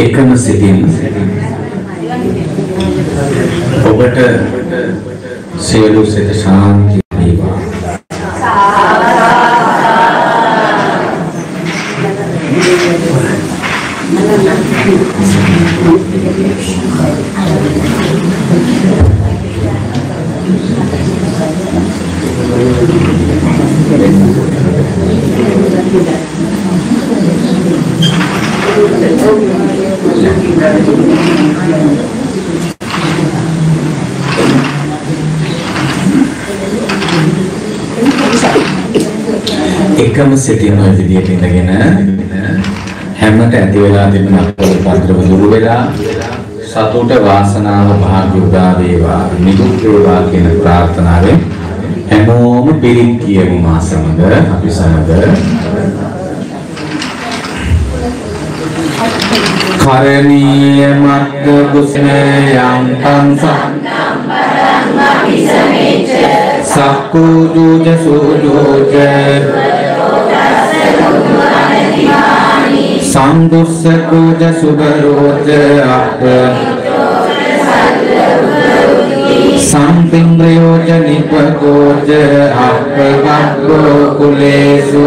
එකම සිතින්. ඔබට සියලු සිත ශාන්තිය වේවා එකම සිතින් ওই විදියට ඉඳගෙන හැමත ඇති වෙලා තිබෙන අපේ පත්‍රව දුරු වෙලා සතුට වාසනාව භාග්‍ය උදා වේවා නිදුක් වේවා කියන ප්‍රාර්ථනාවෙන් හැමෝම පිරිත් කියමු මා සමග අපි සමග කරණීය මත්ත කුසල යම් තං සක්කුජුජ සූජෝජ සම්දුස්සකුජ සුබරෝජ අප සම්පින්ද්‍රයෝජ නිපගෝජ අපගක්ඛෝ කුලේසු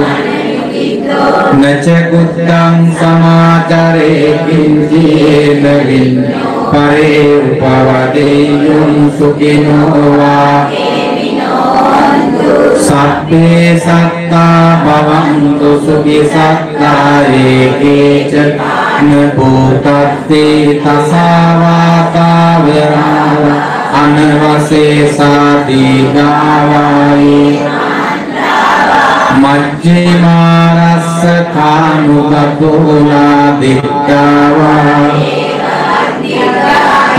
නච කුත්තං සමාචරේ කිංචේන වින් පරේ උපවදේයුං සුඛිනෝ වා සබ්බේ සත්තා භවන්තු සුඛි සත්තා ඒකේච නබෝතත්තේ තසවාතා වරාව අනවසේසා දීගාවායි මජ්ජිමාරස්ස කානුගතෝලා දික්ඛාවා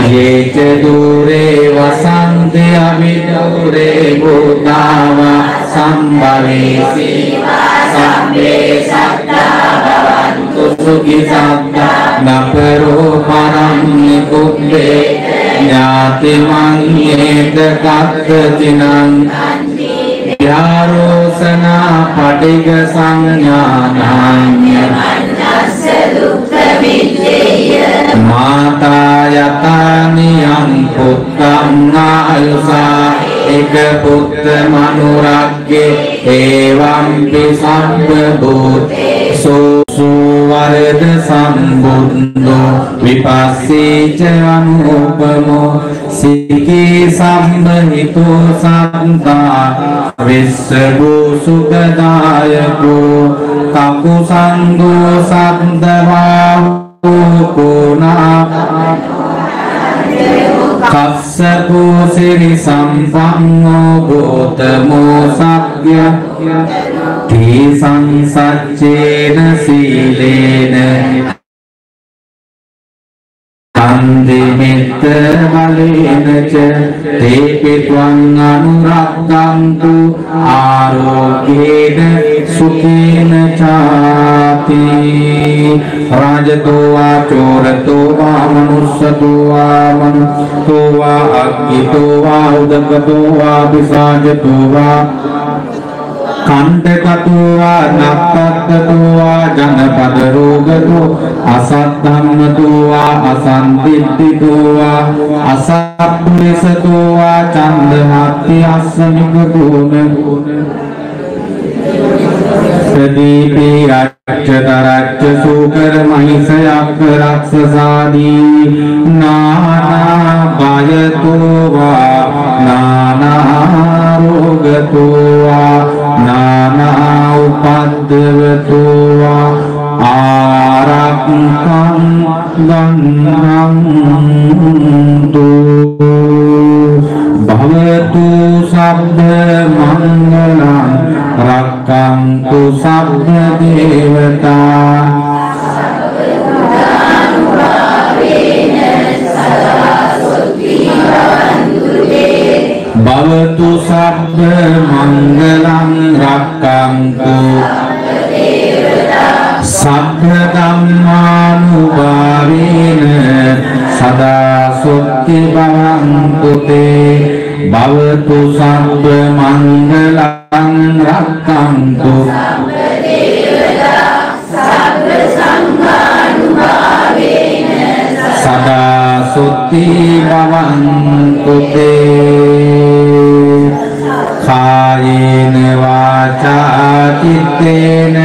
යේච දුරේ වසන්ති අවිදුරේ බුද්ධාව සම්භවේසි සම්මේ සත්තා භවන්තු සුඛි සත්තා නපරෝ පරම් නිකුබ්බේ ඥාති මඤ්ඤේත කත්තතිනං යාරෝසනා පටිග සංඥානාඤ්ඤ මාතා යතානියං පුත්තං ආයුසා එක පුත්ත මනුරග්ගේ ඒවම්පි සම්බ භූතේ සුවරද සම්බුද්ධෝ විපස්සීච අනුපමෝ සිකී සම්බහිතෝ සන්තා විස්සභූ සුඛදායකෝ කකුසන්දෝ සද්දවා කුණා කස්සකෝ සිරි සම්පන්නෝ ගෝතමෝ සග්ගය තී සංසච්චේන සීලේන සම්දිමිත්ත බලේනච තේපි ත්වං අනුරක්ඛන්තු ආරෝග්‍යේන සුඛේන චාති රාජතෝ වා චෝරතෝ වා මනුස්සතෝ වා මනුස්සතෝ වා අග්ගිතෝ වා උදකතෝ වා පිසාජතෝ වා කණ්ඩකතුවා නප්පත්තතුවා ජනපද රෝගතෝ අසද්ධම්මතුවා අසන්දිට්ඨිතුවා අසත්පුරිසතුවා චන්දමත්ති අස්සනිකතුන සදීපි අච්චතරච්ච සූකර මහිසයක් රක්ෂසාදී නානා බයතුවා නානා රෝගතුවා නානා උපද්දවතුවා ආරක්ඛං ගන්නන්තු භවතු සබ්බ මංගලං රක්ඛන්තු සබ්බ දේවතා භවතු සබ්බ මංගලං රක්ඛන්තු සබ්බ ධම්මානුභාවේන සදා සුක්ති භවන්තු තේ භවතු සබ්බ මංගලං සංඝං රක්ඛන්තු සබ්බ සංඝානුභාවේන සදා සුත්ති භවන්තු තේ කායේන වාචා චිත්තේන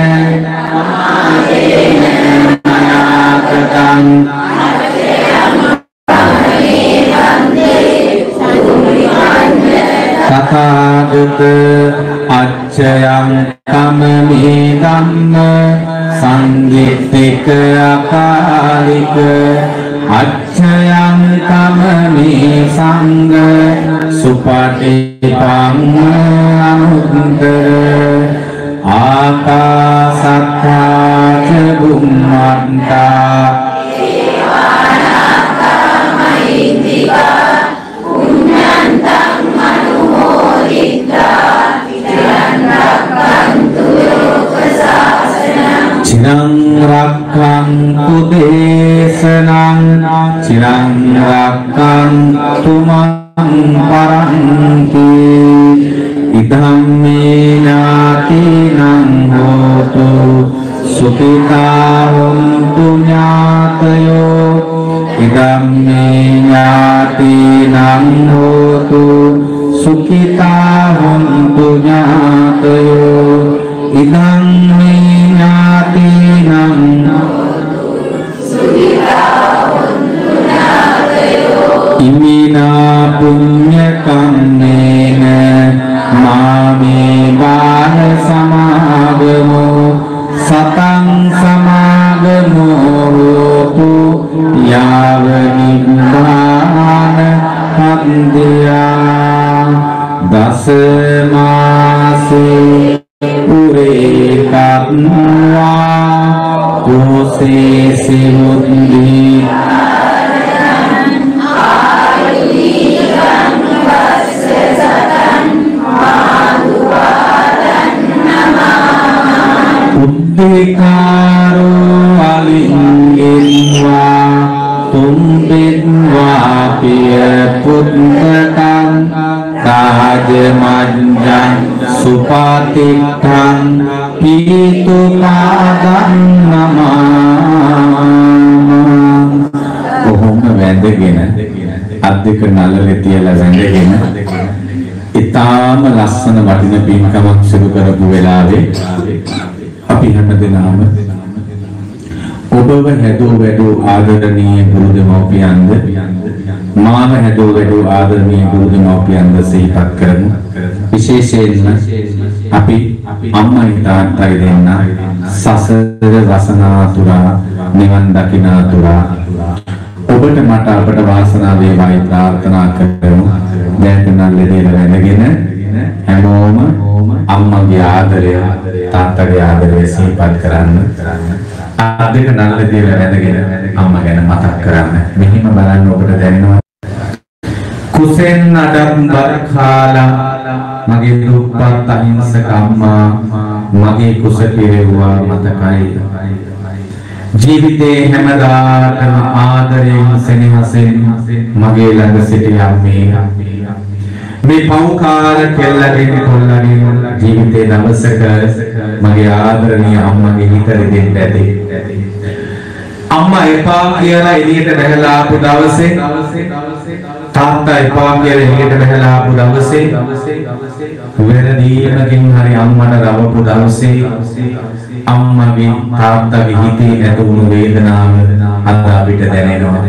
දස මාසේ පුරේ කත්වා කුසේ සිවුද්දී උද්දේකාරෝ අලිංගෙන්වා තුම්බෙන්වා පිය පුත්තකං තාජ මඤ්ඤං සුපාතිත්තං පීතු පාදං නමා කොහොම වැඳගෙන අත් දෙක නළලේ තියලා වැඳගෙන ඊටාම ලස්සන වටින පින්කමක් සිදු කරපු වෙලාවේ අපි හැමදෙනාම ඔබව හැදෝ වැඩෝ ආදරණීය ගුරු දෙමව්පියන්ද මාව හැදෝ වැඩෝ ආදරණීය ගුරු දෙමව්පියන්ද සිහිපත් කරමු. විශේෂයෙන්ම අපි අම්මයි තාත්තයි දෙන්න සසර වසනාතුරා නිවන් දකිනාතුරා ඔබට මට අපට වාසනාව වේවායි ප්‍රාර්ථනා කරමු. දැන් තුනල්ලේ දේල වැඳගෙන හැමෝම අම්මගේ ආදරය තාත්තගේ ආදරය සිහිපත් කරන්න. අත් දෙක නල්ල දේල වැඳගෙන අම්මා ගැන මතක් කරන්න. මෙහිම බලන්න ඔබට දැනෙනවා කුසෙන් අඩක් බර කාලා මගේ දුප්පත් අහිංසක අම්මා මගේ කුස පිරෙව්වා මතකයි. ජීවිතේ හැමදාටම ආදරයෙන් සෙනෙහසෙන් මගේ ළඟ සිටි අම්මේ. මේ පෞකාර කෙල්ලගෙන කොල්ලගෙන ජීවිතේ දවසක මගේ ආදරණීය අම්මගේ හිත දෙන්න ඇති. අම්මා එපා කියලා එළියට බැහැලා ආපු දවසේ තාත්තා එපා කියලා එළියට බැහැලා ආපු දවසේ වෙරදීමකින් හරි අම්මට රවපු දවසේ අම්මගේ තාත්තගේ හිතේ ඇතිවුණු වේදනාව අද අපිට දැනෙනවා.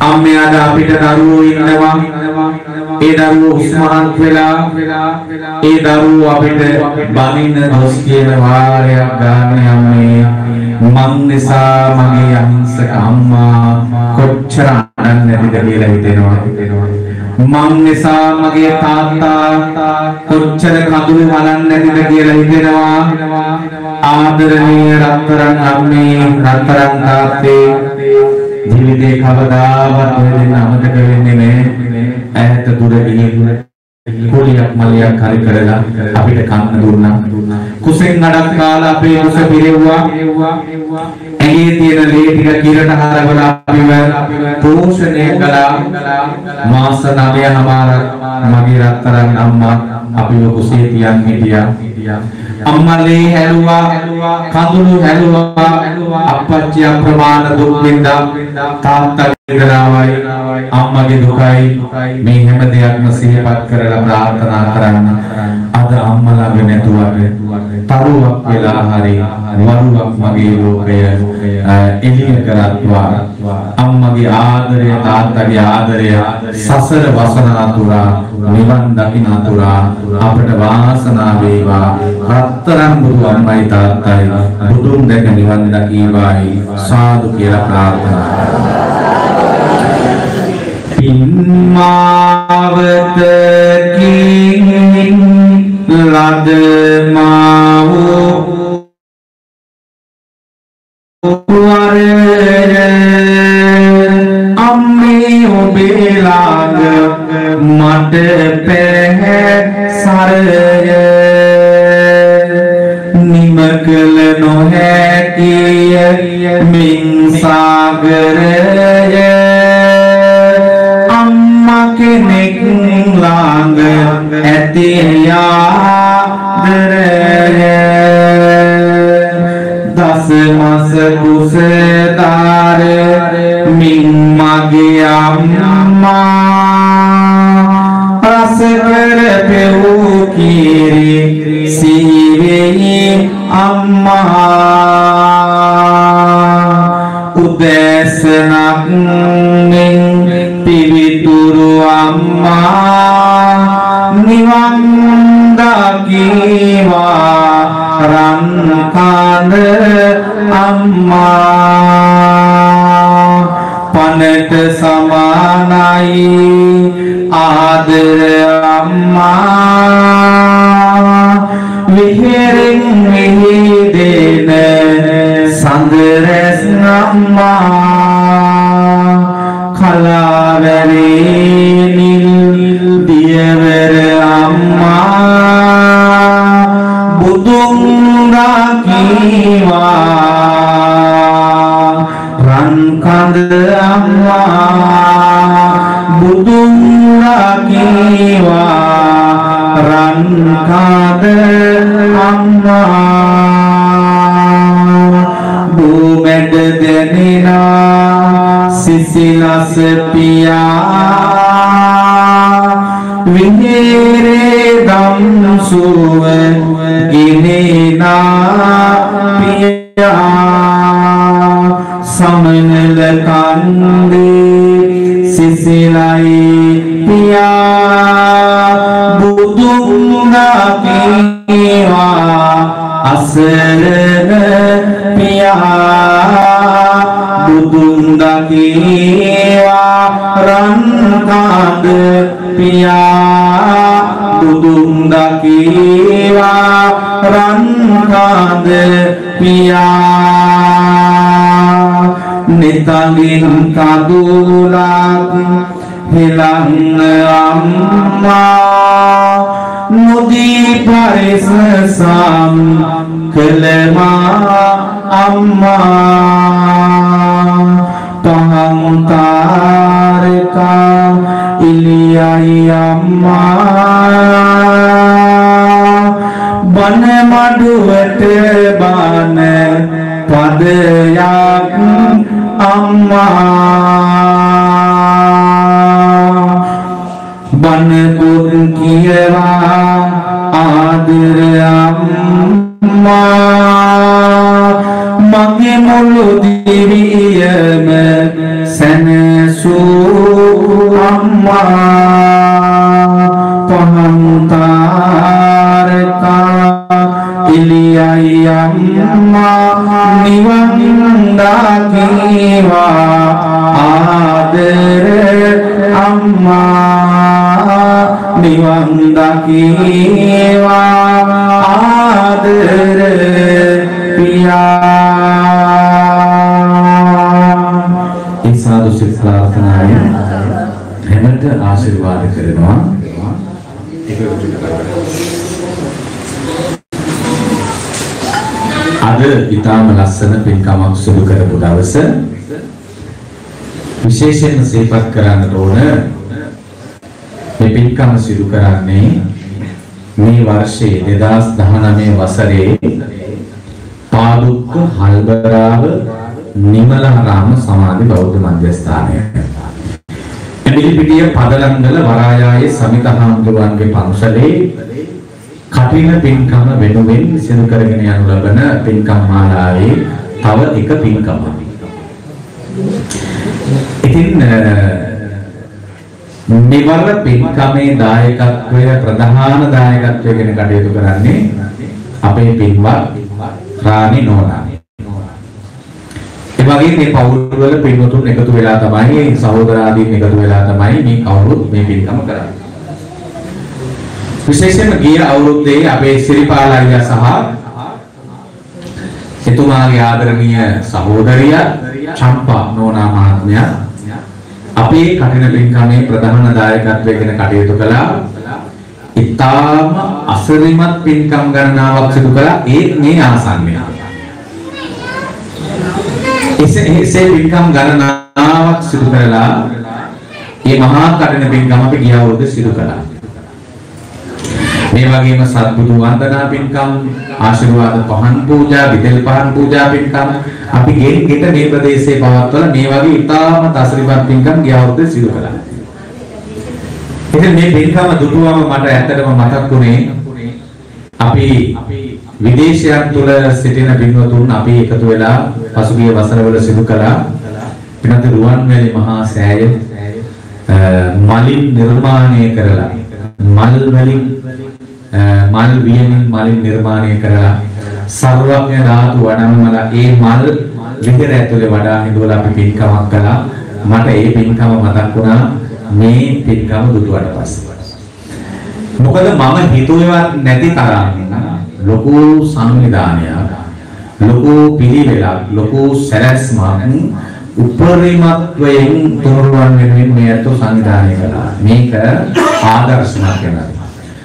අම්මේ අද අපිට දරුවෝ ඉන්නවා. ඒ දරුවෝ උස්මහන්ත් වෙලා ඒ දරුවෝ අපිට බනින්න දොස් කියන වාරයක් ගන්න අම්මේ මං නිසා මගේ අහිංසක අම්මා කොච්චර අනන්නේද කියලා හිතෙනවා. මං නිසා මගේ තාත්තා කොච්චර කඳුළු මලන්නේ නැතිද කියලා හිතෙනවා. ආදරණීය රත්තරන් අම්මේ රත්තරන් තාත්තේ ජීවිතේ කවදාවත් ඔය දෙන්න අමතක වෙන්නේ නැහැ. ඈත දුර ගිහින් කුලියක් මලියක් හරි කරලා අපිට කන්න දුන්නා. කුසෙන් නඩක් කාලා අපේ කුස පිරෙව්වා. ඇඟේ තියෙන ලේ ටික කිරට හරවලා අපිව පෝෂණය කළා. මාස 9මාරක් මගේ රත්තරන් අම්මා අපිව කුසේ තියන් හිටියා. අම්මා ලේ හැලුවා කඳුළු හැලුවා අප්පච්චි අප්‍රමාණ දුක් විඳා තාත්තා වේදනාවයි අම්මගේ දුකයි. මේ හැම දෙයක්ම සිහිපත් කරලා ප්‍රාර්ථනා කරන්න. අද අම්මා ළඟ නැතුවට තරුවක් වෙලා හරි වරුවක් මගේ ලෝකය එළිය කරත්වා අම්මගේ ආදරය තාත්තගේ ආදරය සසර වසන අතුරා නිවන් දකින අතුරා අපට වාසනාව වේවා. රත්තරන් බුදු අම්මයි තාත්තයි බුදුන් දැක නිවන් දකීවායි. සාදු කියලා ප්‍රාර්ථනා කරනවා. පින්මාවත කින් ලද මාවෝ වරර අම්මේ ඔබේ ළඟ මට පැහැ සරය. නිම කළ නොහැකිය මින් සාගරය. ඇති යාදරය දස මස කුසදාර මින් මගේ අම්මා රස කර පෙවූ කීරි සීවෙහි අම්මා උදැසනක් මෙන් පිවිතුරු අම්මා නිවන් දකීවා රන් කඳ අම්මා. පනට සමානයි ආදර අම්මා. විහෙරින් විහිදෙන සඳරැස් අම්මා. කලාවැරේ නිල් දියවර පියා නිතංගින් කඳුලක් හෙලන්න අම්මා මුදී පරිස සම් කළමා අම්මා පහන් තාරකා ඉලියයි අම්මා බන මඩුවට බාන පදයක් අම්මා. බන පොත් කියවා ආදර අම්මා. මගේ මුළු දිවියම සැනසූ අම්මා. ඉලියයි අම්මා නිවන් දකීවා ආදර අම්මා නිවන් දකීවා ආදර පියා ඒ සාදු සිත ප්‍රාර්ථනාවෙන් හැමත ආශිර්වාද කරනවා අද ඊටාම ලස්සන පින්කමක් සිදු කරපු දවස විශේෂයෙන්ම සිහිපත් කරන්න ඕන මේ පින්කම සිදු කරන්නේ මේ වර්ෂයේ 2019 වසරේ පාදුක්ක හල්බරාව නිමලහරාම සමාධි බෞද්ධ මධ්‍යස්ථානය. පිළිපිටිය පදලංගල වරායායේ සමිතහාමුදුරන්ගේ පන්සලේ කටින පින්කම වෙනුවෙන් සිදු කරගෙන යනු ලබන පින්කම් මාලාවේ තව එක පින්කමක්. ඉතින් මෙවර පින්කමේ දායකත්වය ප්‍රධාන දායකත්වයෙන් කටයුතු කරන්නේ අපේ පින්වත් රාණි නෝනා. ඒ වගේ මේ පවුල් වල පින්වතුන් එකතු වෙලා තමයි සහෝදරාදීන් එකතු වෙලා තමයි මේ කවුරුත් මේ පින්කම කරන්නේ. විශේෂයෙන්ම ගිය අවුරුද්දේ අපේ සිරිපාල අයියා සහ එතුමාගේ ආදරණීය සහෝදරිය චම්පා නෝනා මහත්මයා අපේ කටින පින්කමේ ප්‍රධාන දායකත්වයෙන් කටයුතු කළා. ඉතාම අසරිමත් පින්කම් ගණනාවක් සිදු කළා ඒ මේ ආසන්නය. එසේ පින්කම් ගණනාවක් සිදු කරලා මේ මහා කටින පින්කම අපි ගිය අවුරුද්ද සිදු කළා. මේ වගේම සත්බුදු වන්දනා පින්කම් ආශිර්වාද පහන් පූජා විදෙල් පහන් පූජා පින්කම් අපි ගෙන් ගෙට මේ ප්‍රදේශයේ පවත්වලා මේ වගේ ඉතාම තසරිපත් පින්කම් ගිය අවුරුද්දේ සිදු කළා. ඉතින් මේ පින්කම දුටුවම මට ඇත්තටම මතක් වුණේ අපි විදේශයන් තුල සිටින පින්වතුන් අපි එකතු වෙලා පසුගිය වසරවල සිදු කළා පිනත රුවන්වැලි මහා සෑය මලින් නිර්මාණය කරලා මල් වලින් මල් වියමින් මලින් නිර්මාණය කරලා සර්වඥ ධාතු වඩම්මලා ඒ මල් විහෙර ඇතුලේ වඩා හිඳවලා අපි පින්කමක් කළා මට ඒ පින්කම මතක් වුණා මේ පින්කම දුටුවට පස්සේ මොකද මම හිතුවේවත් නැති තරම් ලොකු සංවිධානයක් ලොකු පිළිවෙලක් ලොකු සැලැස්මක් උපරිමත්වයෙන් තෝරවන් වෙනුවෙන් මේ අතෝ සංවිධානය කළා මේක ආදර්ශමත් වෙනවා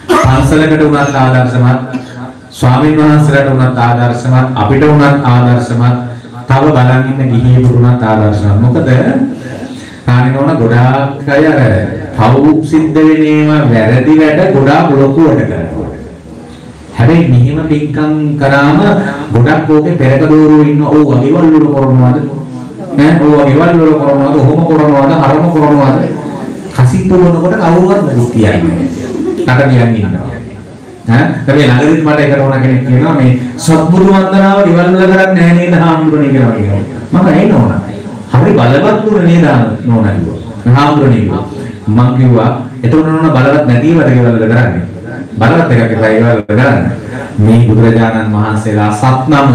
පන්සලකට උනත් ආදර්ශමත් ස්වාමීන් වහන්සේලාට උනත් ආදර්ශමත් අපිට උනත් ආදර්ශමත් තව බලන් ඉන්න ගිහියෙකුට උනත් ආදර්ශමත්. මොකද? කාණිනෝන ගොඩාක් අය අර පව් සිද්ධ වෙනේම වැරදි වැඩ ගොඩාක් ලොකුවට කරනවා. හැබැයි මෙහිම පින්කම් කරාම ගොඩක් ඕකේ පෙරක දෝරුව ඉන්න ඕව ගෙවල් වල කරනවාද? ඈ ඕව ගෙවල් වල කරනවාද? ඔහොම කරනවාද? හරම කරනවාද? කසිප්ප වුණකොට කවුරුවත් නෙවෙයි කියන්නේ නට නියන් ඉන්නවා. ඈ හැබැයි ළඟදිත් මට එක නෝන කෙනෙක් කියනවා මේ සත්බුදු වන්දනාව ගෙවල් වල කරන්නේ නැහැ නේද හාමුදුරනේ කියලා කියනවා. මම ඇයි නෝන? හරි බලවත් දුර නේද නෝන කිව්වා. හාමුදුරනේ කිව්වා. මම කිව්වා එතකොට නෝන බලවත් නැතිවට ගෙවල් වල කරන්නේ. බලවත් එකක් එපා ගෙවල් වල කරන්නේ. මේ බුදුරජාණන් වහන්සේලා සත්නම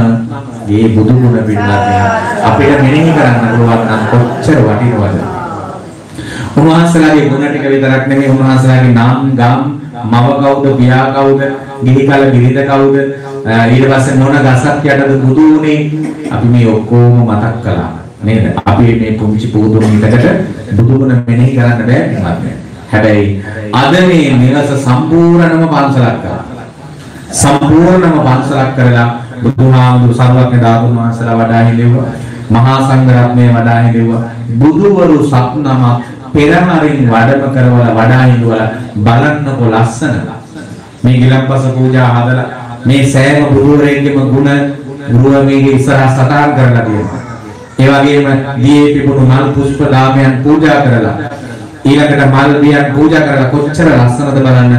මේ බුදු ගුණ පිළිබඳව අපිට මෙනෙහි කරන්න පුළුවන් නම් කොච්චර වටිනවද? උන්වහන්සේලාගේ ගුණ ටික විතරක් නෙමෙයි උන්වහන්සේලාගේ නාම ගම් මව කවුද පියා කවුද ගිහි කල බිරිඳ කවුද? ඊට පස්සේ මොන ගසක් යටද බුදු උනේ අපි මේ ඔක්කොම මතක් කළා. නේද? අපි මේ පුංචි පුදුමිතකට බුදුගුණ මෙනෙහි කරන්න බෑ නේද හැබැයි අද මේ නිවස සම්පූර්ණම පන්සලක් කරා. සම්පූර්ණම පන්සලක් කරලා බුදුහාමුදුරු සර්වඥ ධාතුන් වහන්සේලා වඩා හිඳෙව්වා මහා සංඝ රත්නය වඩා හිඳෙව්වා බුදුවරු සත්නම පෙරමරින් වඩම කරවල වඩා හිඳවලා බලන්නකො ලස්සන මේ ගිලම්පස පූජා හදලා මේ සෑම බුදුරෙන්ගේම ගුණ ගෘහමේගේ ඉස්සරහ සටහන් කරලා තියෙනවා. ඒ වගේම දියේ පිපුණු මල් පුෂ්ප දාමයන් පූජා කරලා ඊළඟට මල් බියන් පූජා කරලා කොච්චර ලස්සනද බලන්න.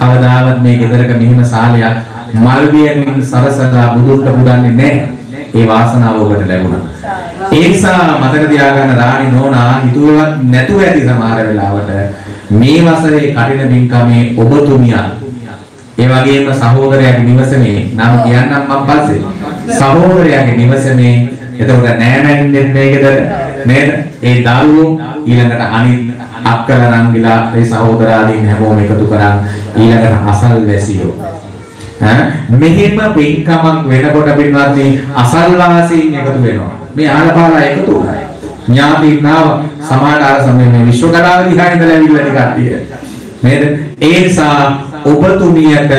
කවදාවත් මේ ගෙදරක මෙහිම සාලයක් මල් බියෙන් සරසලා බුදුන්ට පුදන්නේ නැහැ. ඒ වාසනාව ඔබට ලැබුණා. ඒ නිසා මතක තියාගන්න රාණි නෝනා හිතුවත් නැතුව ඇති සමහර වෙලාවට මේ වසරේ කටින බින්කමේ ඔබතුමියන් ඒ වගේම සහෝදරයාගේ නිවසමේ නම් කියන්නම් මම පස්සේ. සහෝදරයාගේ නිවසමේ. එතකොට නෑනෑන්නේ මේකද? නේද? ඒ දරුවෝ ඊළඟට අනිත් අක්කලා නංගිලා ඒ සහෝදරාදීන් හැමෝම එකතු කරන් ඊළඟට අසල්වැසියෝ ඈ? මෙහෙම පින්කමක් වෙනකොට පින්වත්නි අසල්වාසීන් එකතු වෙනවා. මේ ආලපාලා එකතු වුණා. ඥාතිනාව සමානාර සමයේ මේ විශ්ව කලාව දිහා ඉඳලා ඇවිල්ලා ටිකක්තිය. නේද? ඒ නිසා ඔබතුමියට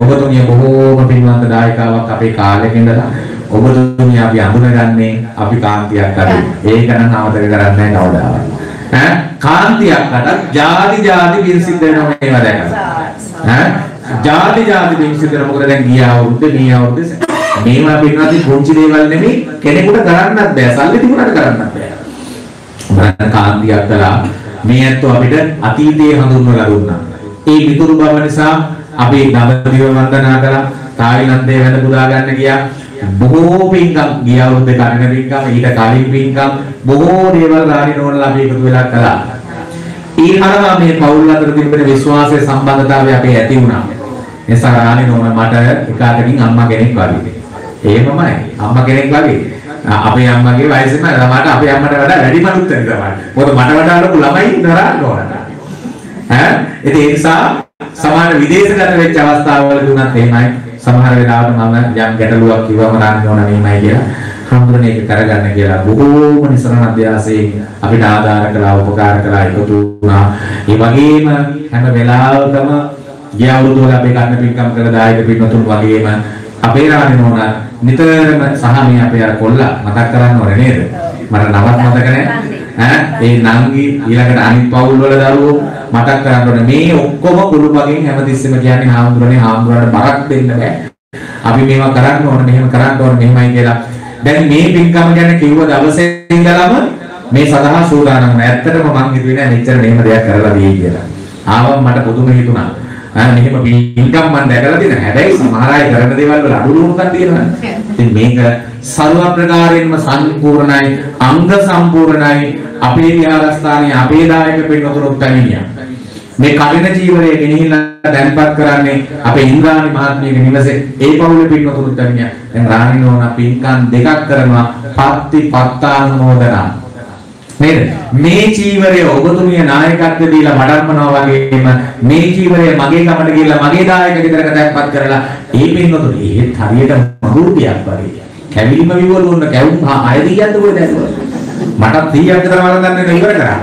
ඔබතුමිය බොහෝම පින්වන්ත දායකාවක් අපේ කාලෙක ඉඳලා ඔබතුමිය අපි හඳුනගන්නේ අපි කාන්තියක් අරන්. ඒක නම් අමතක කරන්නේ නැහැ කවදාවත්. ඈ කාන්තියක් අරන් ಜಾති ಜಾති පිරිසිදු වෙනවා මේවා දැකලා. ඈ ජාති ජාති බිම්සිතර මොකද දැන් ගිය අවුරුද්ද මේ අවුරුද්ද මේවා පින්නදී පුංචි දේවල් නෙමෙයි කෙනෙකුට කරන්නත් බෑ. සල්ලි තිබුණාට කරන්නත් බෑ. මරණ කාන්තියක් කළා. මේ ඇත්තෝ අපිට අතීතයේ හඳුන්වලා දුන්නා. ඒ මිතුරු බව නිසා අපි නවදිව වන්දනා කළා. තායිලන්තේ වැඩ පුදා ගන්න ගියා. බොහෝ පින්කම් ගිය අවුරුද්දේ කරින පින්කම් ඊට කලින් පින්කම් බොහෝ දේවල් රාණිනෝනලා අපි එකතු වෙලා කළා. ඒ හරහා මේ පවුල් අතර තිබෙන විශ්වාසයේ සම්බන්ධතාවය අපේ ඇති වුණා. එසා රාණිනෝන මට එකාටකින් අම්මා කෙනෙක් වගේ. එහෙමමයි. අම්මා කෙනෙක් වගේ. අපේ අම්මගේ වයසෙම ළමාට අපේ අම්මට වඩා වැඩි මනුත් වෙන තමයි. මොකද මට වඩා ලොකු ළමයි ඉන්නරා නෝනට. ඈ ඒ නිසා සමාන විදේශගත වෙච්ච අවස්ථාවවලදී උනත් එහෙමයි. සමහර වෙලාවට මම යම් ගැටලුවක් කිව්වම රාන්න ඕන මේමයි කියලා හම්බුනේ ඒක කරගන්න කියලා බොහෝම නිසරණ අධ්‍යාසයෙන් අපිට ආධාර කළා උපකාර කළා එකතු වුණා. ඒ වගේම හැම වෙලාවකම ගිය අවුරුදු වල අපේ කන්න පින්කම් කළ දායක පින්වතුන් වගේම අපේ රාණි නෝනා නිතරම සහ මේ අපේ අර කොල්ලා මතක් කරන්න ඕනේ නේද? මට නමක් මතක නැහැ. ඈ ඒ නංගි ඊළඟට අනිත් පවුල් වල දරුවෝ මතක් කරන්න ඕනේ මේ ඔක්කොම කුළු මගෙන් හැමතිස්සෙම කියන්නේ හාමුදුරනේ හාමුදුරන්ට බරක් දෙන්න බෑ. අපි මේවා කරන්න ඕනේ මෙහෙම කරන්න ඕනේ මෙහෙමයි කියලා. දැන් මේ පින්කම ගැන කිව්ව දවසේ ඉඳලම මේ සඳහා සූදානම් වුණා. ඇත්තටම මං හිතුවේ නෑ මෙච්චර මෙහෙම දෙයක් කරලා දෙයි කියලා. ආවම මට පුදුම හිතුණා. ආ මෙහෙම පින්කම් මම දැකලා තියෙන හැබැයි සමහර අය කරන දේවල් වල අඩු ලුණුකම් තියෙනවා. ඉතින් මේක ਸਰව ප්‍රකාරයෙන්ම සම්පූර්ණයි අංග සම්පූර්ණයි අපේ විහාරස්ථානයේ අපේ දායක පින්නතුරුත් පැමිණියා. මේ කඩින ජීවරය ගෙනහිල්ලා දැන්පත් කරන්නේ අපේ ඉන්ද්‍රාණි මහත්මියගේ නිවසේ ඒ පවුලේ පින්නතුරුත් පැමිණියා. දැන් රාණි නෝනා පින්කම් දෙකක් කරනවා පත්ති පත්තානුමෝදනා. නේද? මේ චීවරය ඔබතුමිය නායකත්වය දීලා වඩම්මනවා වගේම මේ චීවරය මගේ ගමට ගිහිල්ලා මගේ දායක ගෙදරක දැක්පත් කරලා ඒ පින්නතුරු ඒත් හරියට මහුරුපියක් වගේ. කැවිලිම විවල උන්න කැවුම් ආයෙ කියන්න ඕනේ දැන්. මටත් 100ක් විතර වරන් ගන්න ඉවර කරා.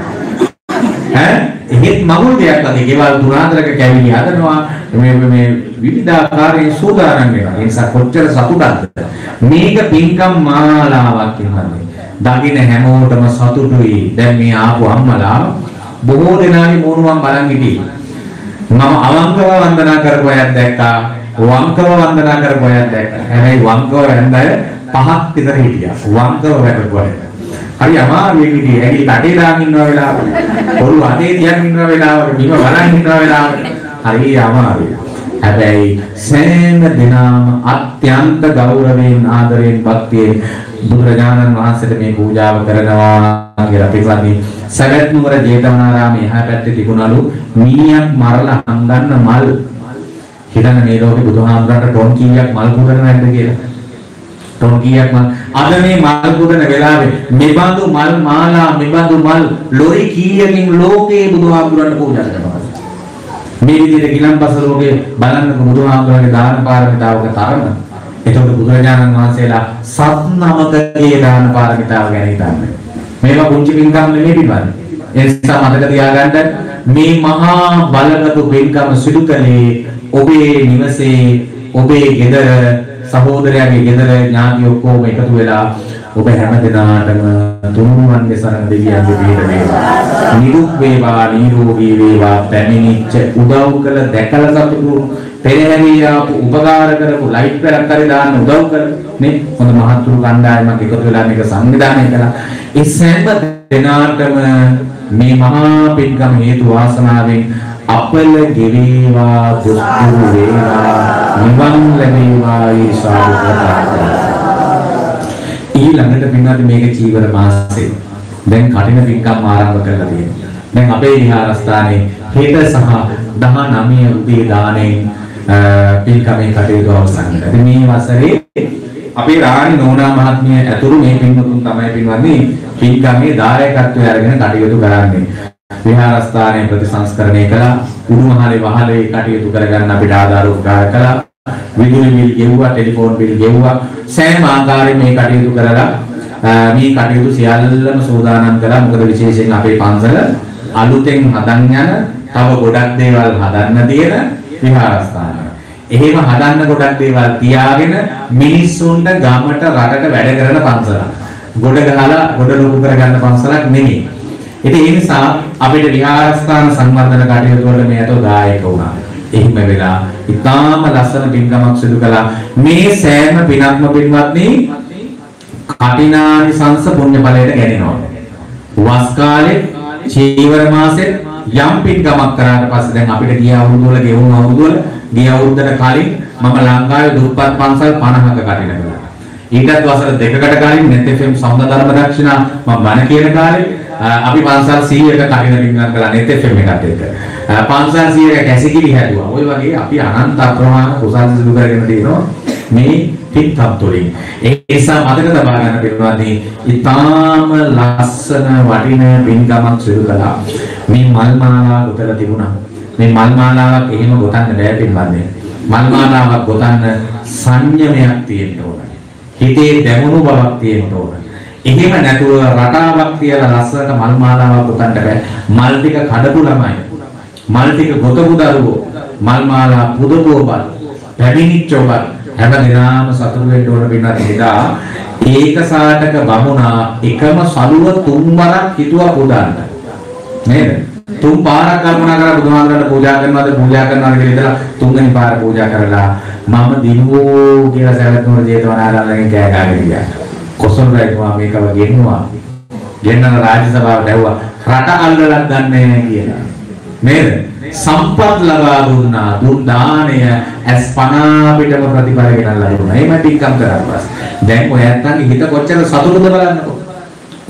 ඈ එහෙත් මගුල් දෙයක් වගේ ගෙවල් තුන හතරක කැවිලි හදනවා මේ මේ විවිධාකාරයෙන් සූදානම් වෙනවා. ඒ නිසා කොච්චර සතුටක්ද. මේක පින්කම් මාලාවක් කියන්නේ. දකින්න හැමෝටම සතුටුයි. දැන් මේ ආපු අම්මලා බොහෝ දෙනාගේ මූණුවන් බලන් හිටියේ. මම අවංකව වන්දනා කරපු අයත් දැක්කා. වංකව වන්දනා කරපු අයත් දැක්කා. හැබැයි වංකව වැන්දය පහක් විතර හිටියා. වංකව වැටපු අය. හරි අමාරුයි ඉතින් ඇඟිලි කටේ දාගෙන ඉන්න වෙලාවට පොළු අතේ තියන් ඉන්න වෙලාවට බිම බලන් ඉන්න වෙලාවට හරි අමාරුයි හැබැයි සෑම දිනම අත්‍යන්ත ගෞරවයෙන් ආදරයෙන් භක්තියෙන් බුදුරජාණන් වහන්සේට මේ පූජාව කරනවා කියලා පිළිගන්නේ සවැත් නුවර ජේතවනාරාමයේ එහා පැත්තේ තිබුණලු මීයක් මරලා හංගන්න මල්. හිතන්න මේ ලෝකේ බුදුහාමුදුරන්ට ටොන් කීයක් මල් පුරන නැද්ද කියලා. තොන් කීයක් මල්. අද මේ මල් පුදන වෙලාවේ මෙබඳු මල් මාලා මෙබඳු මල් ලොරි කීයකින් ලෝකේ බුදුහාමුදුරන්ට පූජා කරනවා. මේ විදිහට ගිලන්පස ලෝකේ බලන්නකො බුදුහාමුදුරන්ගේ දාන පාරමිතාවක තරම එතකොට බුදුරජාණන් වහන්සේලා සත් නමකගේ දාන පාරමිතාව ගැන හිතන්නේ. මේවා පුංචි පින්කම් නෙමෙයි පිළිබඳ ඒ නිසා මතක තියාගන්න මේ මහා බලගතු පින්කම සිදු කළේ ඔබේ නිවසේ ඔබේ ගෙදර සහෝදරයාගේ ගෙදර ඥාති ඔක්කොම එකතු වෙලා ඔබ හැම දිනාටම තුනුරුවන්ගේ සරණ දෙවියන්ගේ පිහිට වේවා. නිරුක් වේවා, නිරෝගී වේවා, පැමිණිච්ච උදව් කළ දැකලා සතුටු පෙරහැරී ආපු උපකාර කරපු ලයිට් පැලක් හරි දාන්න උදව් කර නේ හොඳ මහත්තුරු කණ්ඩායමක් එකතු වෙලා මේක සංවිධානය කළා. ඒ සෑම දිනාටම මේ මහා පින්කම හේතු වාසනාවෙන් අපල ගෙවේවා දුක්ඛ වේවා නිවන් ලැබේවා ඊසාරකතා ඊළඟට පින්වත් මේක චීවර මාසෙ. දැන් කටින පින්කම් ආරම්භ කරලා තියෙනවා. දැන් අපේ විහාරස්ථානයේ හෙට සහ 19 උදේ දාණයෙන් පින්කමේ කටයුතු අවසන් කරනවා මේ වසරේ අපේ රාණි නෝනා මහත්මිය ඇතුළු මේ පින්වතුන් තමයි පින්වත්නි පින්කමේ දායකත්වය අරගෙන කටයුතු කරන්නේ. විහාරස්ථානය ප්‍රතිසංස්කරණය කළා. උඩුමහලේ වහලේ කටයුතු කරගන්න අපිට ආධාර උපකාර කළා. විදුලි බිල් ගෙවුවා ටෙලිෆෝන් බිල් ගෙවුවා සෑම ආකාරයෙන් මේ කටයුතු කරලා මේ කටයුතු සියල්ලම සූදානම් කළා මොකද විශේෂයෙන් අපේ පන්සල අලුතෙන් හදන් යන තව ගොඩක් දේවල් හදන්න තියෙන විහාරස්ථානය. එහෙම හදන්න ගොඩක් දේවල් තියාගෙන මිනිස්සුන්ට ගමට රටට වැඩ කරන පන්සලක්. ගොඩ ගහලා ගොඩ ලොකු කරගන්න පන්සලක් නෙමෙයි. ඉතින් ඒ නිසා අපිට විහාරස්ථාන සංවර්ධන කටයුතු වල මේ අතෝ දායක වුණා. එහෙම වෙලා ඉතාම ලස්සන පින්කමක් සිදු කළා. මේ සෑම පිනක්ම පින්වත්නි කටිනානිසංස පුණ්‍ය ඵලයට ගැනෙනවා. වස් කාලේ චීවර මාසෙ යම් පින්කමක් කරාට පස්සේ දැන් අපිට ගිය අවුරුදු වල ගෙවුණු අවුරුදු වල ගිය අවුරුද්දට කලින් මම ලංකාවේ දුප්පත් පන්සල් 50ක කටින කළා. ඊටත් වසර දෙකකට කලින් net fm සෞන්දර්ය ධර්ම දක්ෂිනා මම බණ කියන කාලේ අපි පන්සල් 100ක කටින පින්කම් කළා net fm එකත් එක්ක. පන්සල් 100ක කැසිකිලි හැදුවා. ওই වගේ අපි අනන්ත අප්‍රමාණ කුසල් සිදු කරගෙන තියෙනවා. මේ පින්කම් තුළින්. ඒ නිසා මතක තබා ගන්න පිළිවන්නේ ඊටාම ලස්සන වටින පින්කමක් සිදු කළා. මේ මල් මාලාව උතර තිබුණා. මේ මල් මාලාවක් එහෙම ගොතන්න බෑ පින්වන්නේ. මල් මාලාවක් ගොතන්න සංයමයක් තියෙන්න ඕන. හිතේ දැමුණු බවක් තියෙන්න ඕන. එහෙම නැතුව රටාවක් තියලා ලස්සනට මල් මාලාවක් ගොතන්න බෑ. මල් ටික කඩපු ළමයි. මල් ටික ගොතපු දරුවෝ මල් මාලා පුදපුව බල. පැමිණිච්ච ඔබ හැම දිනම සතුටු වෙන්න ඕන පින්නත් එදා ඒක සාටක බමුණා එකම සලුව තුන්වරක් හිතුවා පුදන්න. නේද? තුන් පාරක් කල්පනා කරලා බුදුහාමරට පූජා කරනවාද පූජා කරනවාද කියලා ඉතලා තුන්වෙනි පාර පූජා කරලා මම දිනුවෝ කියලා සවැත් නුවර ජේතවනාරාමයෙන් කෑ ගහගෙන ගියා. කොසල් රජතුමා මේකව ගෙන්නවා. ගෙන්නන රාජ්‍ය සභාවට ඇව්වා රට අල්ලලක් ගන්නෑ කියලා. නේද? සම්පත් ලබා දුන්නා දුන් දාණය ඇස් පනා පිටම ප්‍රතිඵල ගෙනල්ලා දුන්නා. එහෙම ටිකක් කරා පස්සේ. දැන් ඔය නැත්තන්ගේ හිත කොච්චර සතුටුද බලන්නකෝ.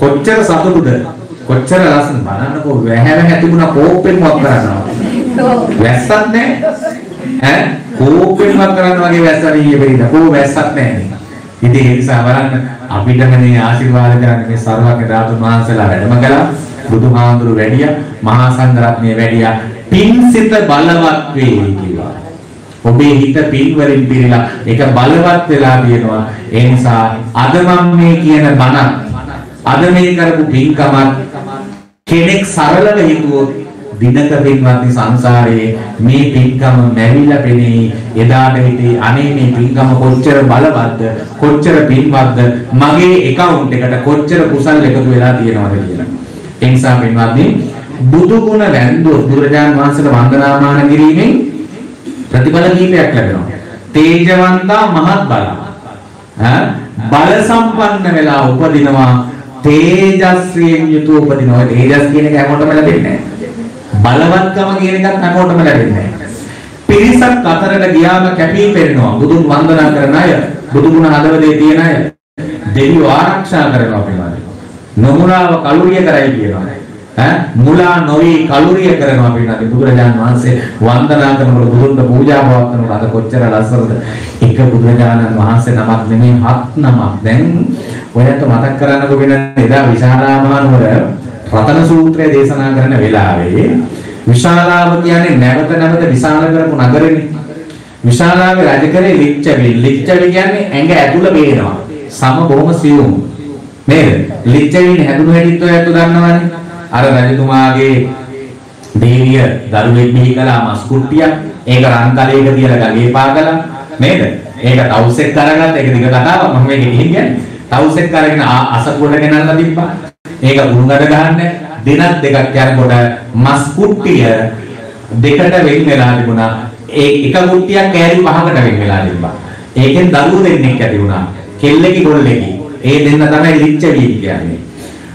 කොච්චර සතුටුද? කොච්චර ලස්සන බලන්නකෝ වැහැව හැතිබුණා කෝපෙන් වක් කරනවා. වැස්සක් නැහැ. ඈ කෝපෙන් වක් කරනවා වගේ වැස්සක් ඊයේ වෙයිද? කෝ වැස්සක් නැහැ. ඉතින් ඒ නිසා බලන්න අපිට මේ ආශිර්වාද කරන්නේ මේ සර්වඥ ධාතුන් වහන්සේලා වැඩම කළා. බුදුහාඳුරු වැඩියා, මහා සංඝරත්නය වැඩියා. පින්සිත බලවත් වේ කියලා. ඔබේ හිත පින් වලින් පිරීලා ඒක බලවත් වෙලා තියෙනවා. ඒ නිසා අද මම මේ කියන බණ අද මේ කරපු පින්කමක් කෙනෙක් සරලව හිතුවොත් දිනක පින්වත්නි සංසාරයේ මේ පින්කම මැවිලා පෙනේ එදාට හිතේ අනේ මේ පින්කම කොච්චර බලවත්ද කොච්චර පින්වත්ද මගේ account එකට කොච්චර කුසල් එකතු වෙලා තියෙනවද කියලා. ඒ නිසා පින්වත්නි බුදු ගුණ වැන්දුවොත් බුදුරජාන් වහන්සේට වන්දනාමාන කිරීමෙන් ප්‍රතිඵල කීපයක් ලැබෙනවා. තේජවන්තා මහත් බල. බල සම්පන්න වෙලා උපදිනවා තේජස්වියෙන් යුතුව උපදිනවා. තේජස් කියන එක හැමෝටම ලැබෙන්නේ නැහැ. බලවත්කම කියන එකත් හැමෝටම ලැබෙන්නේ නැහැ. පිරිසක් අතරට ගියාම කැපී පෙනෙනවා. බුදුන් වන්දනා කරන අය, බුදු ගුණ හදවතේ තියෙන අය දෙවියෝ ආරක්ෂා කරනවා පිළිබඳව. නොමුලාව කලුරිය කරයි කියනවා. ඈ? මුලා නොවි කලුරිය කරනවා පිළිබඳව බුදුරජාණන් වහන්සේ වන්දනා කරනකොට බුදුන්ට පූජා පවත්වනකොට අද කොච්චර ලස්සනද? එක බුදුරජාණන් වහන්සේ නමක් නෙමෙයි හත් නමක්. දැන් ඔයත් මතක් කරන්නකො වෙන එදා විශාලාමානුවර රතන සූත්‍රය දේශනා කරන වෙලාවේ විශාලාව කියන්නේ නැවත නැවත විශාල කරපු නගරෙනේ. විශාලාවේ රජ කරේ ලිච්ඡවි ලිච්ඡවි කියන්නේ ඇඟ ඇතුළ පේනවා. සම බොහොම සියුම්. නේද? ලිච්ඡවින් හැදුණු හැටිත් ඔයත් දන්නවනේ. අර රජතුමාගේ දේවිය දරුවෙක් බිහි කළා මස් කුට්ටියක්. ඒක රන් කලයක තියලා ගගේ පාගලා නේද? ඒක තවුසෙක් කරගත්ත ඒක දිග කතාවක්. මම මේක ගිහින් කියන්නේ. තවුසෙක් කරගෙන අසකුඩ ගෙනල්ලා තිබ්බා. ඒක උණුගඩ ගහන්න. දිනක් දෙකක් යනකොට මස් කුට්ටිය දෙකට වෙන් වෙලා තිබුණා. ඒ එක කුට්ටියක් කෑලි පහකට වෙන් වෙලා තිබ්බා. ඒකෙන් දරුවෝ දෙන්නෙක් ඇති වුණා. කෙල්ලෙකි ගොල්ලෙකි. ඒ දෙන්න තමයි ලිච්ඡවි කියන්නේ.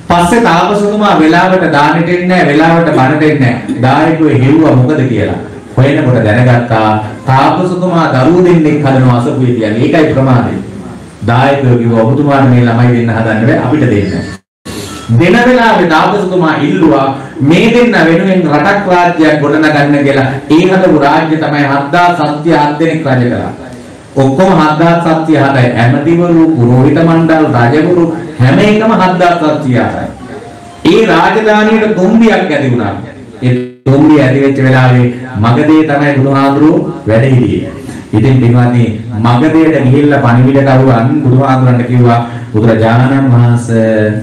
පස්සේ තාපසතුමා වෙලාවට දානෙට එන්නේ නැහැ වෙලාවට බණට එන්නේ නැහැ. දායකයෝ හෙව්වා මොකද කියලා. හොයනකොට දැනගත්තා තාපසතුමා දරුවෝ දෙන්නෙක් හදනවා අසපුවේ කියන්නේ. ඒකයි ප්‍රමාදය දායකයෝ කිව්වා ඔබතුමාට මේ ළමයි දෙන්න හදන්න බෑ අපිට දෙන්න. දෙන වෙලාවේ තාපසතුමා ඉල්ලුවා මේ දෙන්න වෙනුවෙන් රටක් රාජ්‍යයක් ගොඩනගන්න කියලා. ඒ හදපු රාජ්‍ය තමයි 7000 සත්‍ය හත් දෙනෙක් රජ කරා ඔක්කොම 7700යි ඇමතිවරු පුරෝහිත මණ්ඩල රජවරු හැම එකම 7700යි. ඒ රාජධානියට තුම්බියක් ඇති වුණා. ඒ තුම්බිය ඇති වෙච්ච වෙලාවේ මගදී තමයි බුදුහාඳුරු වැඩ හිටියේ. ඉතින් පින්වත්නි මගදේට ගිහිල්ලා පණිවිඩ කරුවන් බුදුහාඳුරන්ට කිව්වා බුදුරජාණන් වහන්සේ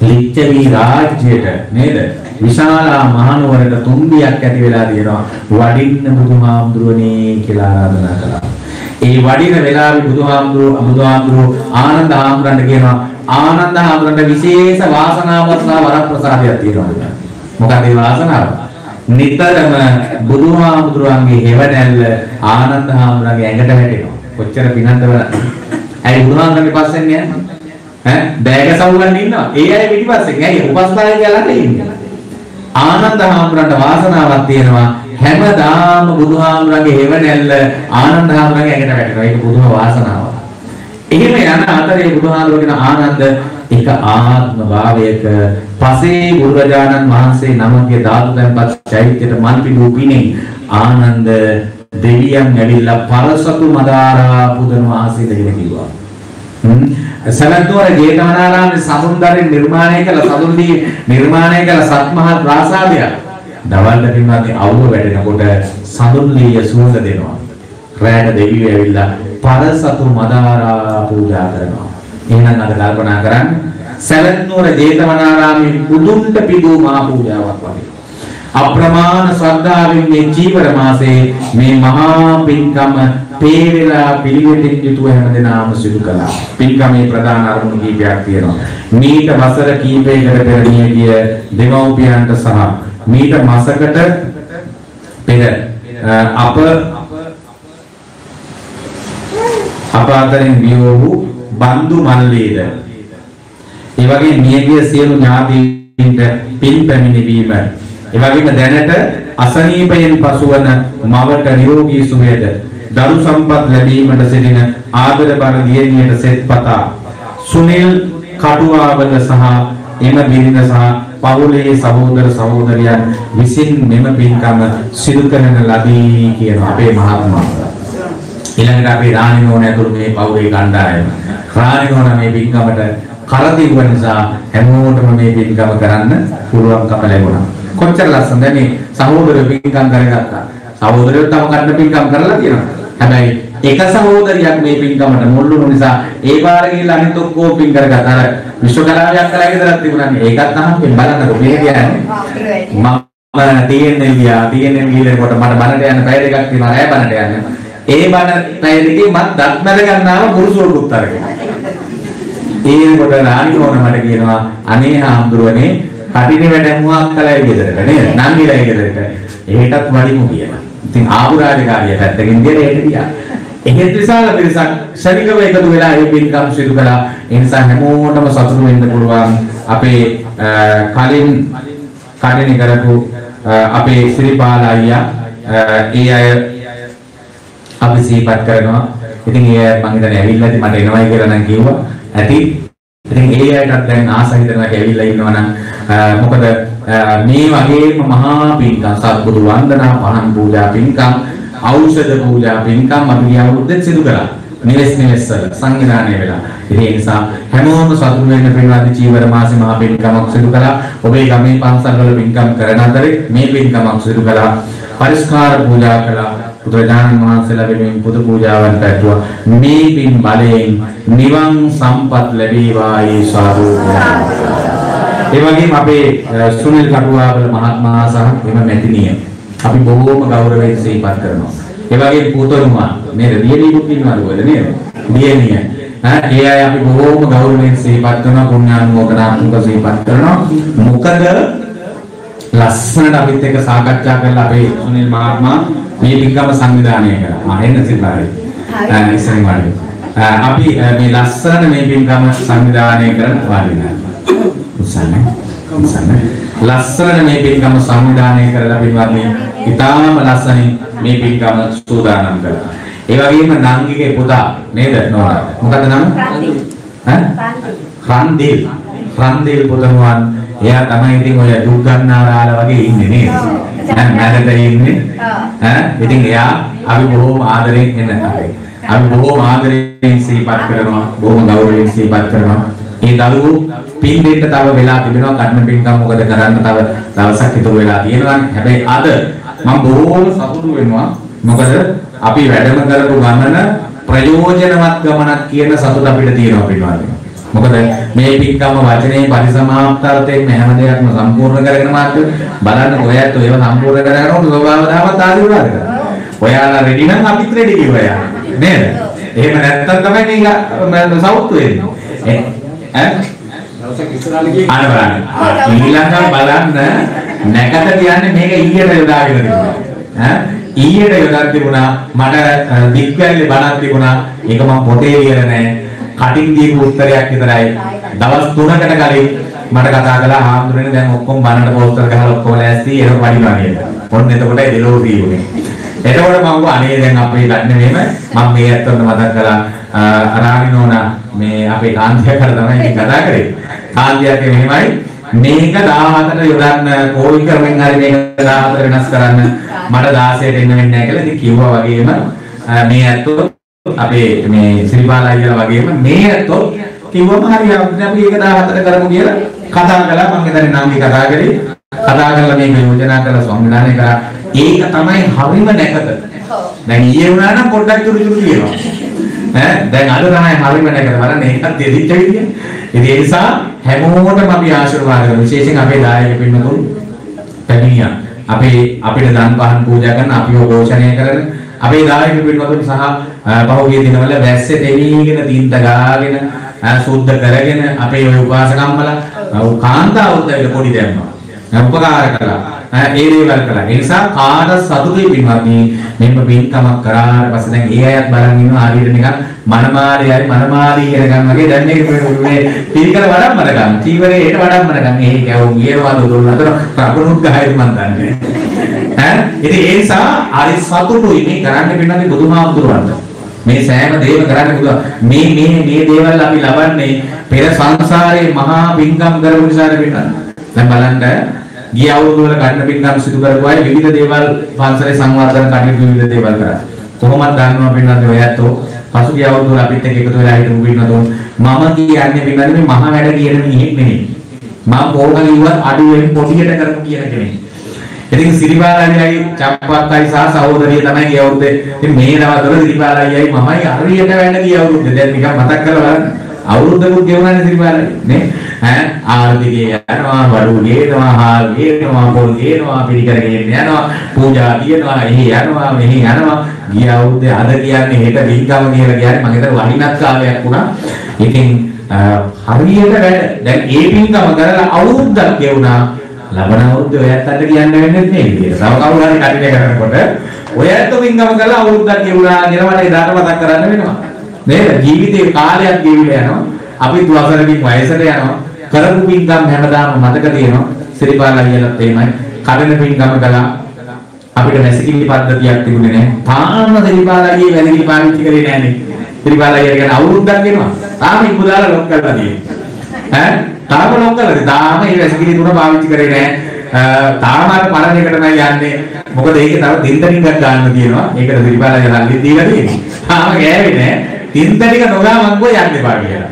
ලිච්ඡවි රාජ්‍යයට නේද විශාලා මහනුවරට තුම්බියක් ඇති වෙලා තියෙනවා වඩින්න බුදුහාමුදුරනේ කියලා ආරාධනා කළා. ඒ වඩින වෙලාවේ බුදුහාමුදුරුවෝ බුදුහාමුදුරුවෝ ආනන්ද හාමුදුරන්ට කියනවා ආනන්ද හාමුදුරන්ට විශේෂ වාසනාවක් සහ වරප්‍රසාදයක් තියෙනවා. මොකද ඒ වාසනාව? නිතරම බුදුහාමුදුරන්ගේ හේවණැල්ල ආනන්ද හාමුදුරන්ගේ ඇඟට වැටෙනවා. කොච්චර පිනන්ද බලන්න. ඇයි බුදුහාමුදුරන්ගේ පස්සෙන් යන්නේ? ඈ බෑග සවුලන් ඉන්නවා. ඒ අය පිටිපස්සෙන් ඇයි උපස්ථායකයා ළඟ ඉන්නේ? ආනන්ද හාමුදුරන්ට වාසනාවක් තියෙනවා. හැමදාම බුදුහාමුදුරන්ගේ හේවණැල්ල ආනන්ද හාමුදුරන්ගේ ඇඟට වැටෙනවා. ඒක බුදුම වාසනාවක්. එහෙම යන අතරේ බුදුහාමුදුරගෙන ආනන්ද එක ආත්ම භාවයක පසේ බුදුරජාණන් වහන්සේ නමගේ ධාතු තැන්පත් චෛත්‍යයට මල් පිඬු පිණින් ආනන්ද දෙවියන් ඇවිල්ලා පරසතු මදාරා පුදන වාසී දෙවියන් කිව්වා. සලන්තෝර ජේතවනාරාමේ සමුන්දරෙන් නිර්මාණය කළ සමුන්දී නිර්මාණය කළ සත්මහල් ප්‍රාසාදය. දවල්ට පින්වත්නි අවුව වැඩෙනකොට සඳුන්ලිය සුවඳ දෙනවා. රැයට දෙවියෝ ඇවිල්ලා පරසතු මදාරා පූජා කරනවා. එහෙනම් අද කල්පනා කරන්න සැලන්නුවර ජේතවනාරාමයේ බුදුන්ට පිදූ මහා පූජාවක් වගේ. අප්‍රමාණ ශ්‍රද්ධාවෙන් මේ චීවර මාසයේ මේ මහා පින්කම පේරලා පිළිවෙතින් යුතුව හැමදෙනාම සිදු කළා. පින්කමේ ප්‍රධාන අරමුණු කීපයක් තියෙනවා. මීට වසර කීපයකට පෙර මිය ගිය දෙමව්පියන්ට සහ මීට මාසකට පෙර. අප අප අතරින් වියෝ වූ බන්දු මල්ලේද? ඒ වගේ මියගිය සියලු ඥාතීන්ට පින් පැමිණීම. ඒ වගේම දැනට අසනීපයෙන් පසුවන මවට නිරෝගී සුවයද දරු සම්පත් ලැබීමට සිටින ආදර බර දියණියට සෙත්පතා සුනිල් කටුවාවල සහ එම බිරිඳ සහ පවුලේ සහෝදර සහෝදරියන් විසින් මෙම පින්කම සිදු කරන ලදී කියන අපේ මහත්මයා ඊළඟට අපි රාණිනෝන ඇතුළු මේ පවුලේ කණ්ඩායම රාණිනෝන මේ පින්කමට කරදීව නිසා හැමෝටම මේ පින්කම කරන්න පුළුවන්කම ලැබුණා. කොච්චර ලස්සනද මේ සහෝදර පින්කම් කරගත්තා. සහෝදරයෝ තම කන්න පින්කම් කරලා තියෙනවා. හැබැයි එක සහෝදරියක් මේ පින්කමට මුල් වුණු නිසා ඒ පාර ගිහිල්ලා අනිත් ඔක්කොම පින් කරගත්තා. අර විශ්වකලාවයක් කරලා ගෙදරක් තිබුණානේ. ඒකත් අහම් පින් බලන්නකො මේ කියන්නේ. මම තියෙන්නේ ගියා. තියෙන්නේ ගිහලකොට මට බනට යන්න පැය දෙකක් තියෙනවා. රැය බනට යන්න. ඒ බන පැය දෙකේ මත් දත් මැද ගන්නාම පුරුෂයෙකුත් අරගෙන. ඒනකොට රාණිකෝණ මට කියනවා අනේ හාමුදුරනේ කටිනේ වැඩමුවක් කලයි ගෙදරට නේද? නංගිලා ගෙදරට. එහෙටත් වඩිමු කියලා. ඉතින් ආපු රාජකාරිය පැත්තකින් ගිහලා එහෙට ගියා. එහෙත් විශාල පිරිසක් ශනිකව එකතු වෙලා ඒ පින්කම් සිදු කළා. ඒ නිසා හැමෝටම සතුටු වෙන්න පුළුවන් අපේ කලින් කඩේනේ කරපු අපේ ශ්‍රීපාල අයියා ඒ අය අපි සිහිපත් කරනවා. ඉතින් ඒ මං හිතන්නේ ඇවිල්ලා ඉතින් මට එනවයි කියලා නම් කිව්වා. ඇති. ඉතින් ඒ අයටත් දැන් ආස හිතනවා ඇවිල්ලා ඉන්නවා නම් මොකද මේ වගේම මහා පින්කම් සත්බුදු වන්දනා පහන් පූජා පින්කම් ඖෂධ පූජා පින්කම් අපි ගිය අවුරුද්දේ සිදු කළා. නිවෙස් නිවෙස් වල සංවිධානය වෙලා. ඉතින් ඒ නිසා හැමෝම සතුටු වෙන්න පින්වත් චීවර මාසේ මහා පින්කමක් සිදු කළා. ඔබේ ගමේ පන්සල් වල පින්කම් කරන අතරේ මේ පින්කමක් සිදු කළා. පරිස්කාර පූජා කළා. බුදුරජාණන් වහන්සේලා වෙනුවෙන් පුද පූජාවන් පැවැත්වුවා. මේ පින් බලයෙන් නිවන් සම්පත් ලැබේවායි සාදු. ඒ වගේම අපේ සුනිල් කටුවාවල මහත්මයා සහ එම මැතිණිය අපි බොහෝම ගෞරවයෙන් සිහිපත් කරනවා. ඒ වගේම පුතණුමා නේද? දියණියකුත් ඉන්නවලු ඔයද නේද? දියණිය. ඈ ඒ අය අපි බොහෝම ගෞරවයෙන් සිහිපත් කරනවා පුණ්‍යානුමෝදනාත්මක සිහිපත් කරනවා. මොකද ලස්සනට අපිත් එක්ක සාකච්ඡා කරලා අපේ සුනිල් මහත්මයා මේ පින්කම සංවිධානය කළා. ආ එන්න සිතාරේ. ආ ඉස්සරින් වාඩි. අපි මේ ලස්සනට මේ පින්කම සංවිධානය කරන වාඩි වෙනවා. උසන්න. ලස්සනට මේ පින්කම සංවිධානය කරලා පින්වත්නි, ඊටාම ලස්සනින් මේ පින්කම සූදානම් කළා. ඒ වගේම නංගිගේ පුතා නේද නෝනා? මොකද නම? රන්දිල්. රන්දිල් පුතණුවන් එයා තමයි ඉතින් ඔය දුක් ගන්නාරාල වගේ ඉන්නේ නේද? දැන් මැදට ඉන්නේ. ඈ ඉතින් එයා අපි බොහොම ආදරෙන් එන්න. අපි බොහොම ආදරෙන් සිහිපත් කරනවා, බොහොම ගෞරවයෙන් සිහිපත් කරනවා. ඒ දරුවෝ පින් දෙන්න තව වෙලා තිබෙනවා කර්ම පින්කම් මොකද කරන්න තව දවසක් ඉතුරු වෙලා තියෙනවා. හැබැයි අද මම බොහොම සතුටු වෙනවා. මොකද අපි වැඩම කරපු ගමන ප්‍රයෝජනවත් ගමනක් කියන සතුට අපිට තියෙනවා පිටවාදී. මොකද මේ පින්කම වචනේ පරිසමාප්තාර්ථයෙන් හැම දෙයක්ම සම්පූර්ණ කරගෙන මාත් බලන්න ඔයත් ඒව සම්පූර්ණ කරගෙන ස්වභාව දාමත් ආශිර්වාද කරනවා. ඔයාලා රෙඩි නම් අපිත් රෙඩි කිව්වා නේද? එහෙම නැත්තම් තමයි මේක සවුත් වෙන්නේ. අර බලන්න ලංකාව බලන්න නැකත කියන්නේ මේක ඊයට යොදාගෙන තිබුණා. ඈ ඊයට යොදා තිබුණා මට දික්වැල්ලේ බණක් තිබුණා. ඒක මම පොතේ ලියලා නැහැ. කටින් දීපු උත්තරයක් විතරයි. දවස් 3කට කලින් මට කතා කළා හාමුදුරනේ දැන් ඔක්කොම බණට පෝස්ටර් ගහලා ඔක්කොම ලෑස්ති ඒක වඩිනවා නේද. ඔන්න එතකොටයි දෙලෝ දීුනේ. එතකොට මම අනේ දැන් අපේ ගන්න මෙහෙම මම මේ ඇත්තට මතක් කළා අරාගිනෝනා මේ අපේ කාන්තිය කර තමයි කතා කරේ. කාන්තියගේ මෙහෙමයි. මේක 17ට යොදන්න කෝල් ක්‍රමෙන් හරි මේක 17 වෙනස් කරන්න මට 16ට එන්න වෙන්නේ නැහැ කියලා ඉතින් කිව්වා වගේම මේ ඇත්තෝ අපේ මේ ශ්‍රීපාල අයියලා වගේම මේ ඇත්තෝ කිව්වම හරි අපි ඒක 17ට කරමු කියලා කතා කළා. මම හිතන්නේ නම් කතා කරේ. කතා කරලා මේක යෝජනා කරලා සංවිධානය කරා. ඒක තමයි හරිම නැකත. දැන් ඊයේ වුණා නම් පොඩ්ඩක් චුරු චුරු කියනවා. ඈ? දැන් අද තමයි හරිම නැකත බලන්න ඒකත් දෙදිච්ච විදිය. ඉතින් ඒ නිසා හැමෝටම අපි ආශිර්වාද කරමු. විශේෂයෙන් අපේ දායක පින්නතුන් පැමිණියා. අපේ අපිට දන් පහන් පූජා කරන අපිව ഘോഷණය කරන අපේ දායක පින්නතුන් සහ පහුගිය දිනවල වැස්සේ දෙවීගෙන තින්ත ගාගෙන සුද්ධ කරගෙන අපේ උපාසකම්මලා කාන්තාවුත් ඇවිල්ලා පොඩි දැම්මා. උපකාර කළා. ඒ දේවල් කළා. ඒ නිසා කාට සතුටුයි පින්වත්නි මෙන්න පින්කමක් කරාට පස්සේ දැන් ඒ අයත් බලන් ඉන්නවා හරියට නිකන් මනමාලියයි මනමාලී කරගන්න වගේ දැන් මේක මේ පිළිකර වඩම්මන ගන්න. චීවරේ ඒට වඩම්මන ගන්න. ඒ කියවු ගියනවා දුන්නා අතර රකුණුත් ගහයි මන් දන්නේ. ඈ ඉතින් ඒ නිසා හරි සතුටුයි මේ කරන්න පින්නන්නේ බුදුහාමුදුරුවන්ට. මේ සෑම දේම කරන්න පුළුවන්. මේ මේ මේ දේවල් අපි ලබන්නේ පෙර සංසාරේ මහා පින්කම් කරපු නිසා නෙවෙයි. දැන් බලන්න ගිය අවුරුදු වල කන්න පින්නම් සිදු කරපු අය විවිධ දේවල් පන්සලේ සංවර්ධන කටයුතු විවිධ දේවල් කරා. කොහොමද දන්නව පින්නත් ඔයයන්තෝ පසුගිය අවුරුදු වල අපිත් එක්ක එකතු වෙලා හිටපු පින්නතෝ මම කියන්නේ පින්නත් මේ මහා වැඩ කියන මිනිහෙක් නෙමෙයි. මම කෝක කිව්වත් අඩුවෙන් පොඩියට කරමු කියන කෙනෙක්. ඉතින් සිරිපාලයියි චම්පක්කයි සහ සහෝදරිය තමයි ගිය අවුරුද්දේ. ඉතින් මේ දවස්වල සිරිපාලයියි මමයි හරියට වැඩ ගිය අවුරුද්දේ. දැන් නිකන් මතක් කරලා බලන්න. අවුරුද්දකුත් ගෙවුණානේ සිරිපාලයි. නේ? ඈ ආර්ථිකේ යනවා වඩු ගේනවා හාල් ගේනවා පොල් ගේනවා පිළිකර ගේන්න යනවා පූජා තියනවා එහි යනවා මෙහි යනවා ගිය අවුරුද්දේ අද කියන්නේ හෙට විල්ගම කියලා කියන්නේ මම හිතන වහිනත් කාලයක් වුණා ඒකෙන් හරියට වැඩ දැන් ඒ පින්කම කරලා අවුරුද්දක් ගෙවුණා ලබන අවුරුද්දේ ඔයත් අත කියන්න වෙන්නේ නේ විදියට. තව කවුරු හරි කටිනේ කරනකොට ඔයත් පින්කම කරලා අවුරුද්දක් ගෙවුණා කියලා මට එදාට මතක් කරන්න වෙනවා. නේද? ජීවිතේ කාලයක් ගෙවිලා යනවා. අපි වසරකින් වයසට යනවා. කරපු පින්කම් හැමදාම මතක තියෙනවා. සිරිපාල අයියලත් එහෙමයි. කඩන පින්කම කළා. අපිට මැසිකිලි පද්ධතියක් තිබුණේ නැහැ. තාම සිරිපාල අයියේ වැලිකිලි පාවිච්චි කරේ නැහනේ. සිරිපාල අයියා ගැන අවුරුද්දක් වෙනවා. තාම ඉමුදාලා ලොක් කරලා තියෙන්නේ. ඈ තාම ලොක් කරලා තාම මේ වැසිකිලි තුන පාවිච්චි කරේ නැහැ. තාම අර පරණ එකට තමයි යන්නේ. මොකද ඒකේ තව දින්දරින්ගක් ගන්න තියෙනවා. ඒකට සිරිපාල අයියා හල්ලි දීලා තියෙන්නේ. තාම ගෑවේ නැහැ. දින්දරික නොගා මංගෝ යන්න එපා කියලා.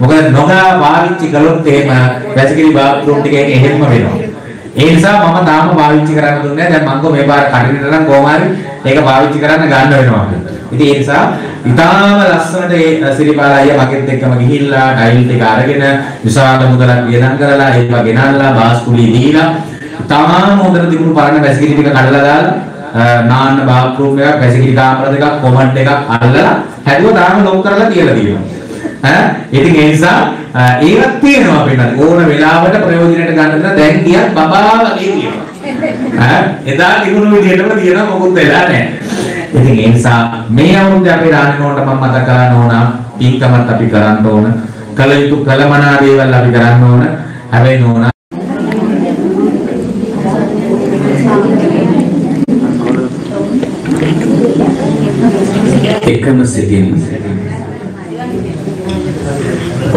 මොකද නොගා පාවිච්චි කළොත් එහෙම වැසිකිලි බාත්රූම් ටික එහෙම වෙනවා. ඒ නිසා මම තාම පාවිච්චි කරන්න දුන්නේ නැහැ. දැන් මං මේ පාර කටිනට නම් කොහොම හරි ඒක පාවිච්චි කරන්න ගන්න වෙනවා. ඉතින් ඒ නිසා ඉතාලම ලස්සනට ඒ සිරිපාල අයියා මගෙත් එක්කම ගිහිල්ලා ටයිල් ටික අරගෙන විශාල මුදලක් වියදම් කරලා ඒවා ගෙනල්ලා බාස්කුලි දීලා තාම හොඳට තිබුණු පරණ වැසිකිලි ටික කඩලා දාලා නාන්න බාත්රූම් එකක් වැසිකිලි කාමර දෙකක් කොමන්ට් එකක් අල්ලලා හැදුවා තාම ලොක් කරලා කියලා තියෙනවා. ඈ? ඉතින් ඒ නිසා ඒවත් තියෙනවා අපිට. ඕන වෙලාවට ප්‍රයෝජනයට ගන්න දෙන දැන් ගියත් බබා වගේ තියෙනවා. ඈ? එදා තිබුණු විදිහටම තියෙනවා මොකුත් වෙලා නැහැ. ඉතින් ඒ නිසා මේ අවුරුද්දේ අපේ රාජනෝන්ට මම මතක කරන්න ඕන පින්කමත් අපි කරන්න ඕන කල යුතු කලමනා දේවල් අපි කරන්න ඕන. හැබැයි නෝනා එකම සිතින්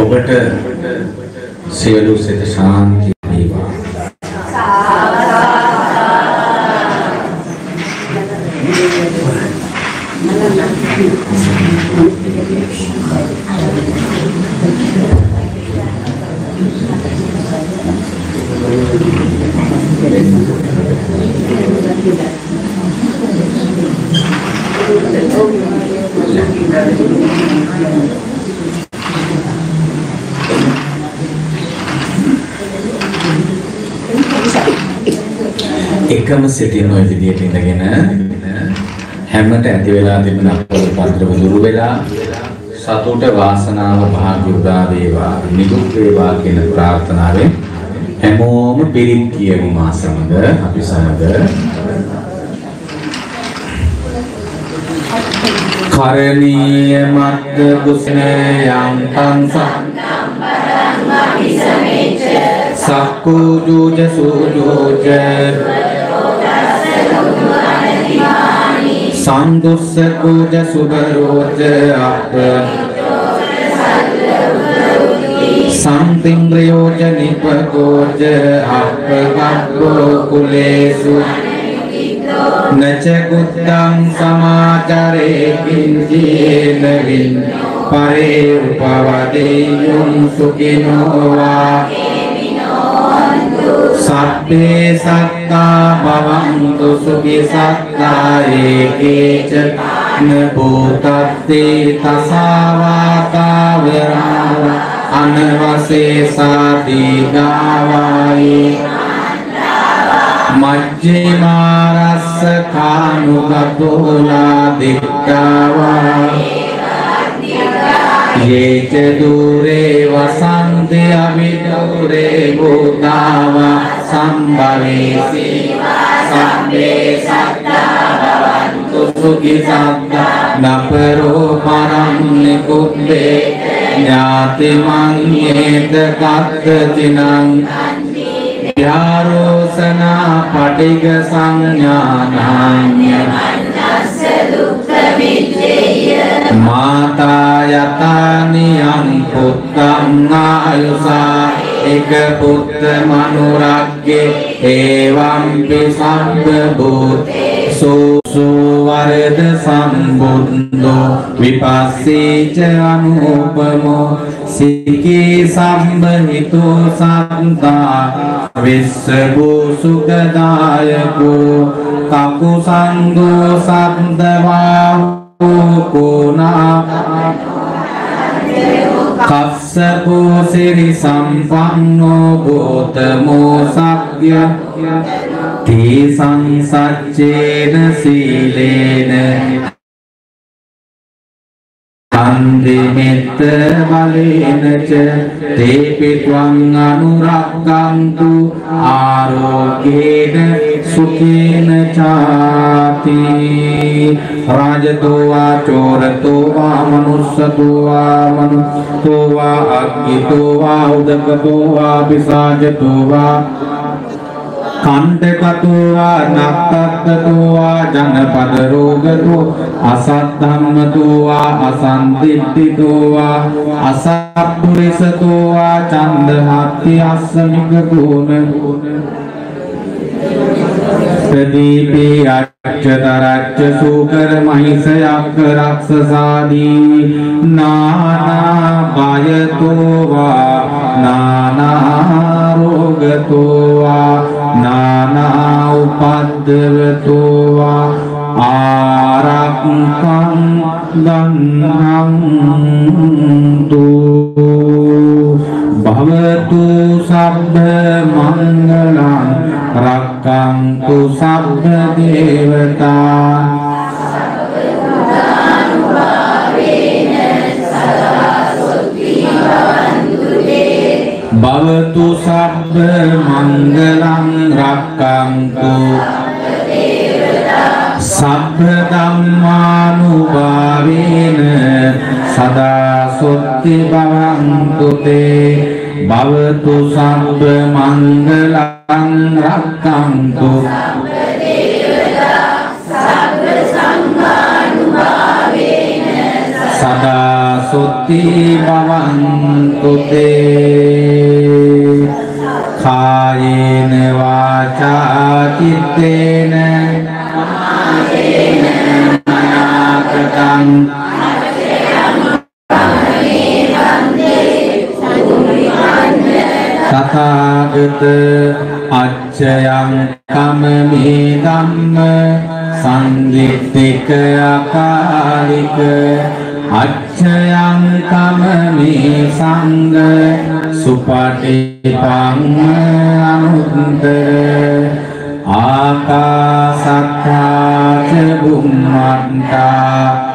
ඔබට සියලු සිත ශාන්තිය වේවා. Thank you. එකම සිටින ওই විදියට ඉඳගෙන හැමත ඇති වෙලා තිබෙන අපල පත්‍රව දුරු වෙලා සතුට වාසනාව භාග්‍ය උදා වේවා නිදුක් වේවා කියන ප්‍රාර්ථනාවෙන් හැමෝම පිරිත් කියමු මා සමග අපි සමග. කරණීය මද්ද කුසන යම් තං සක්කූජූජ සූජූජ සන්දුස්ස කූජ සුබරෝජ අප සම්පින්ද්‍රයෝජ නිපකෝජ අපගබ්බෝ කුලේසු. නච කුත්තං සමාචරේ කිංචේන වින්. පරේ උපවදේයුම් සුඛිනෝවා. සබ්බේ සත්තා භවන්තු සුඛි සත්තා ඒකේච නබෝතත්තේ තසාවාතා වරාවා අනවසේසා දීගාවායි මජ්ජිමාරස්ස කානුගතෝලා දික්කාවා යේච දුරේ වසන්ති අවිදුරේ භූතාවා සම්භවේසි සම්මේ සත්තා භවන්තු සුඛි සත්තා නපරෝ පරම්නි කුබ්බේ ඥාති මංයේත කත්තතිනං යාරෝසනා පටිග සංඥානාන්‍ය මාතා යතානියං පුත්තං ආයුසා එක පුත්ත මනුරග්ගේ ඒවම්පි සම්බ භූතේ සුවරද සම්බුද්ධෝ විපස්සීච අනුපමෝ සිකී සම්බහිතෝ සන්තා විස්සභූ සුගදායකෝ කකු සංගෝ සන්දවා කුණා කස්සපෝ සිරි සම්පන්නෝ ගෝතමෝ සක්්‍ය තී සංසච්චේන සීලේන අන්දිමිත්ත බලේනච තේපිත්වං අනුරක්කන්තු ආරෝග්‍යේන සුඛේන චාති රාජතෝවා චෝරතෝවා මනුස්සතෝවා මනුස්සතෝවා අග්ගිතෝවා උදකතෝවා පිසාජතෝවා කණ්ඩකතෝවා නක්තත්තතෝවා ජනපද රෝගතෝ අසද්ධම්මතෝවා අසන්දිට්ඨිතෝවා අසප්පුරිසතෝවා චන්දහත්ති අස්සමික ගුණ ප්‍රදීපේ අච්චතරච්ච සූකර මහිස යක්ක රක්ෂසාදී නානා බයතෝවා නානා රෝගතෝවා නානා උපද්දවතෝවා ආරක්කං ගන්නන්තු භවතු සබ්බ මංගලං රක්කන්තු සබ්බ දේවතා භවතු සබ්බ මංගලං රක්කන්තු සබ්බ ධම්මානුභාවේන සදා සොත්ති භවන්තු තේ භවතු සබ්බ මංගලං රක්කන්තු සදා සොත්ති භවන්තු තේ කායේන වාචා චිත්තේන මනාකතං තථාගත අච්චයං කමමේ ධම්ම සංදිත්තික අකාලික අච්චයං කමමේ සංඝ සුපටිපං අනුත්තර ආකාසත්තා ච බුම්මත්තා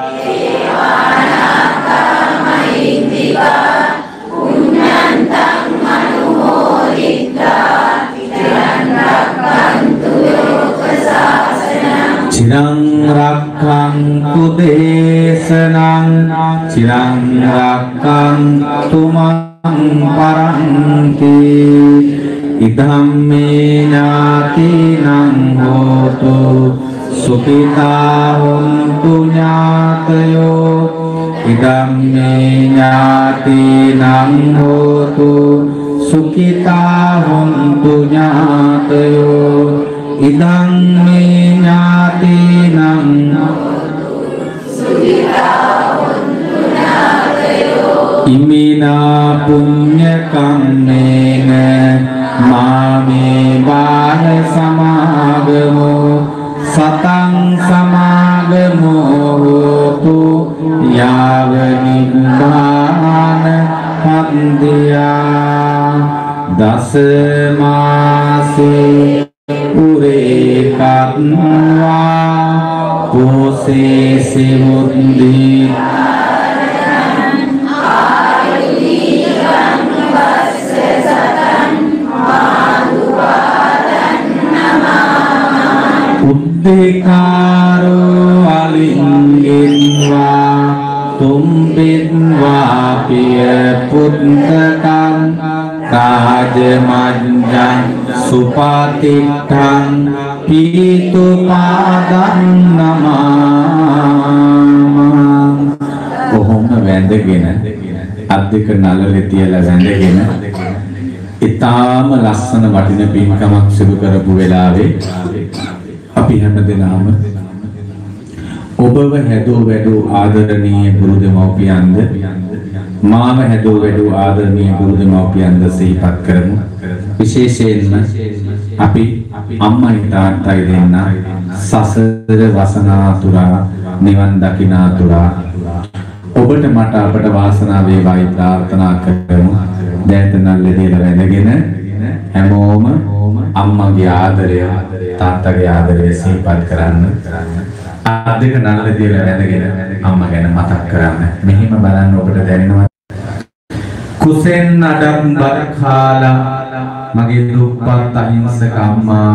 චිරං රක්ඛන්තු දේශනං චිරං රක්ඛන්තු මං පරන්ති ඉදම්මේ ඥාතිනං හෝතු සුඛිතා හොන්තු ඥාතයෝ ඉදම්මේ ඥාතිනං හෝතු සුඛිතා හොන්තු ඥාතයෝ ඉදං ඉමිනා පුඤ්ඤ කම්මේන මාමේ බාල සමාගමෝ සතං සමාගමෝ හෝතු යාව නිබ්බාන පන්දියා දස මාසේ උරේ කත්වා පෝසේ සෙවුන්දී උද්දේකාරෝ අලින්ගෙන්වා තුම්බෙන්වා පිය පුත්තකං කාජමංජං සුපාතිට්ඨං පීතු පාදං නමා කොහොම වැඳගෙන අත් දෙක නළලේ තියලා වැඳගෙන ඊටාම ලස්සන වටින පින්කමක් සිදු කරපු වෙලාවේ අපි හැමදෙනාම ඔබව හැදෝ වැඩෝ ආදරණීය ගුරු දෙමව්පියන්ද මාව හැදෝ වැඩෝ ආදරණීය ගුරු දෙමව්පියන්ද සිහිපත් කරමු. විශේෂයෙන්ම අපි අම්මයි තාත්තයි දෙන්න සසර වසනාතුරා නිවන් දකිනාතුරා ඔබට මට අපට වාසනාව වේවායි ප්‍රාර්ථනා කරමු. දැත නල්ලේ වැඳගෙන හැමෝම අම්මගේ ආදරය තාත්තගේ ආදරය සිහිපත් කරන්න. අත් දෙක නල්ල තියලා වැඳගෙන අම්මා ගැන මතක් කරන්න. මෙහිම බලන්න ඔබට දැනෙනවා. කුසෙන් අඩක් බත් කාලා මගේ දුප්පත් අහිංසක අම්මා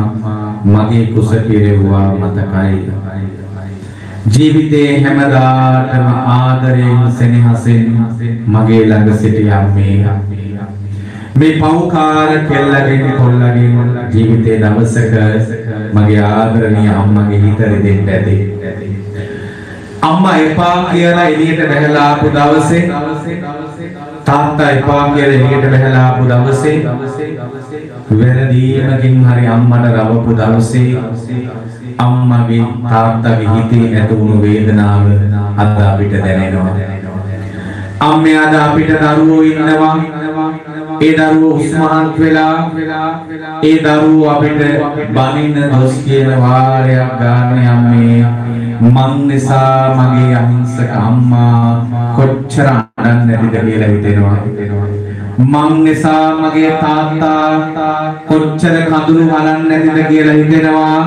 මගේ කුස කෙරෙව්වා මතකයි. ජීවිතේ හැමදාටම ආදරයෙන් සෙනෙහසෙන් මගේ ළඟ සිටි අම්මේ මේ පෞකාර කෙල්ලගෙන් කොල්ලගෙන් ජීවිතේ දවසක මගේ ආදරණීය අම්මගේ හිත දෙන්න ඇති. අම්මා එපා කියලා එළියට බැහැලා ආපු දවසේ තාත්තා එපා කියලා එළියට බැහැලා ආපු දවසේ වැරදීමකින් හරි අම්මට රවපු දවසේ අම්මගේ තාත්තගේ හිතේ ඇතිවුණු වේදනාව අද අපිට දැනෙනවා. අම්මේ අද අපිට දරුවෝ ඉන්නවා ඒ දරුවෝ උස්මහන්ත් වෙලා ඒ දරුවෝ අපිට බනින්න දොස් කියන වාරයක් ගන්න යන්නේ මං නිසා මගේ අහිංසක අම්මා කොච්චර අඬන්නේ නැතිද කියලා හිතෙනවා මං නිසා මගේ තාත්තා කොච්චර කඳුළු හලන්නේ නැතිද කියලා හිතෙනවා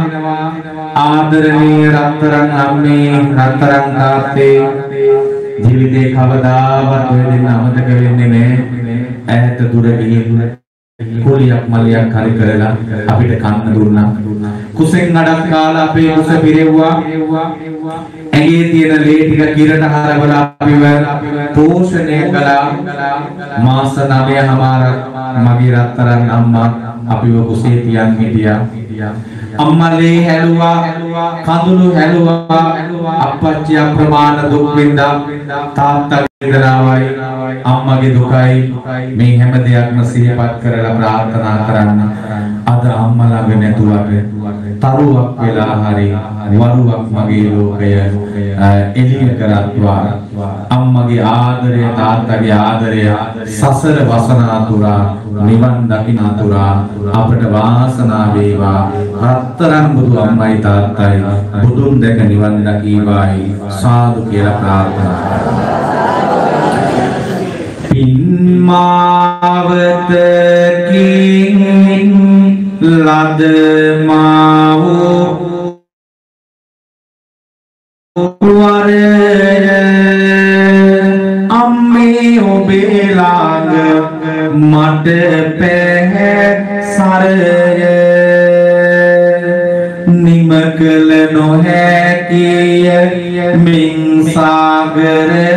ආදරණීය රත්තරන් අම්මේ රත්තරන් තාත්තේ ජීවිතේ කවදාවත් ඔය දෙන්න අමතක වෙන්නේ නැහැ. ඈත දුර ගිහින් කුලියක් මලියක් හරි කරලා අපිට කන්න දුන්නා. කුසෙන් අඩක් කාලා අපේ කුස පිරෙව්වා. ඇඟේ තියෙන ලේ ටික කිරට හරවලා අපිව පෝෂණය කළා. මාස 9මාරක් මගේ රත්තරන් අම්මා අපිව කුසේ තියන් හිටියා. අම්මලේ හැලුවා කඳුළු හැලුවා අප්පච්චි අප්‍රමාණ දුක් විඳා තාත්තා වේදනාවයි අම්මගේ දුකයි මේ හැම දෙයක්ම සිහිපත් කරලා ප්‍රාර්ථනා කරන්න. අද අම්මා ළඟ නැතුවට තරුවක් වෙලා හරි වරුවක් මගේ ලෝකය එළිය කරත්වා. අම්මගේ ආදරය තාත්තගේ ආදරය සසර වසනාතුරා නිවන් දකිනාතුරා අපට වාසනාව වේවා. රත්තරන් බුදු අම්මයි තාත්තයි බුදුන් දැක නිවන් දකීවායි. සාදු කියලා ප්‍රාර්ථනා මාවතකින් ලද මාවෝ වරය අම්මේ ඔබේ ළඟ මට පැහැ සරය නිම කළ නොහැකිය මින් සාගරය